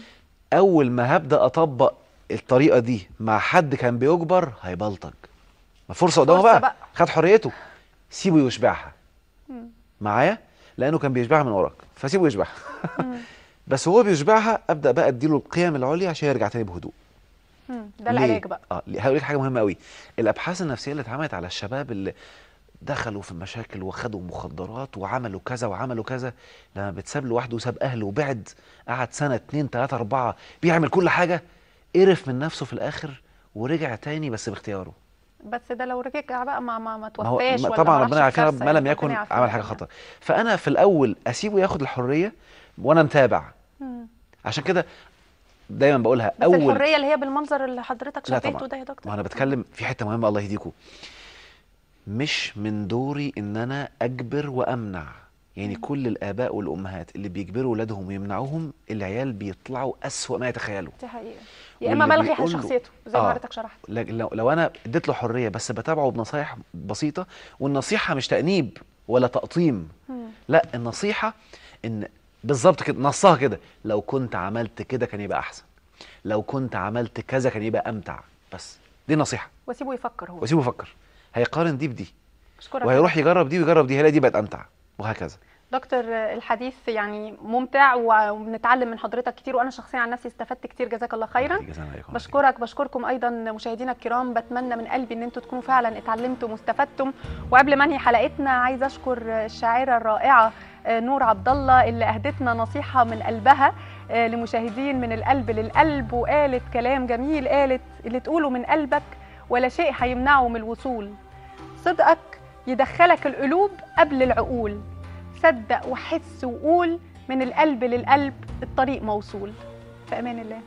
أول ما هبدأ أطبق الطريقة دي مع حد كان بيجبر هيبلطج. ما فرصة قدامه بقى. بقى. خد حريته. سيبه يشبعها. معايا؟ لأنه كان بيشبعها من وراك. فسيبه يشبعها. بس هو بيشبعها أبدأ بقى أديله القيم العليا عشان يرجع تاني بهدوء. ده؟ العلاج بقى آه؟ هقول لك حاجة مهمة قوي الأبحاث النفسية اللي اتعملت على الشباب اللي دخلوا في مشاكل وخدوا مخدرات وعملوا كذا وعملوا كذا لما بتساب لوحده وساب أهله وبعد قعد سنة اتنين تلاتة أربعة بيعمل كل حاجة قرف من نفسه في الآخر ورجع تاني بس باختياره بس ده لو رجع بقى ما ما, ما توفاش ما- ولا طبعا ربنا يعافينا ما لم يكن عمل حاجة. خطأ فأنا في الأول أسيبه ياخد الحرية وأنا متابع مم. عشان كده دايما بقولها بس اول الحرية اللي هي بالمنظر اللي حضرتك طبعا. ده يا دكتور. ما أنا بتكلم في حتة مهمة الله يهديكم. مش من دوري إن أنا أجبر وأمنع. يعني كل الآباء والأمهات اللي بيجبروا ولادهم ويمنعوهم العيال بيطلعوا أسوأ ما يتخيلوا. دي حقيقة. يا إما له- شخصيته زي ما آه. حضرتك شرحت. لو, لو أنا اديت له حرية بس بتابعه بنصايح بسيطة والنصيحة مش تأنيب ولا تقطيم. مم. لا النصيحة إن بالظبط كده نصها كده. لو كنت عملت كده كان يبقى أحسن. لو كنت عملت كذا كان يبقى أمتع. بس دي نصيحة. واسيبه يفكر هو. واسيبه يفكر. هيقارن دي بدي. أشكرك. وهيروح يجرب دي ويجرب دي هيلاقي دي بقت أمتع. وهكذا. دكتور الحديث يعني ممتع وبنتعلم من حضرتك كتير وأنا شخصيا عن نفسي استفدت كتير. جزاك الله خيرا. بشكرك بشكركم أيضا مشاهدينا الكرام. بتمنى من قلبي إن أنتم تكونوا فعلا اتعلمتم واستفدتم وقبل ما أنهي حلقتنا عايزه أشكر الشاعرة الرائعة نور عبد الله اللي أهدتنا نصيحة من قلبها آه، لمشاهدين من القلب للقلب وقالت كلام جميل قالت اللي تقوله من قلبك ولا شيء هيمنعه من الوصول. صدقك يدخلك القلوب قبل العقول. صدق وحس وقول من القلب للقلب الطريق موصول. في أمان الله.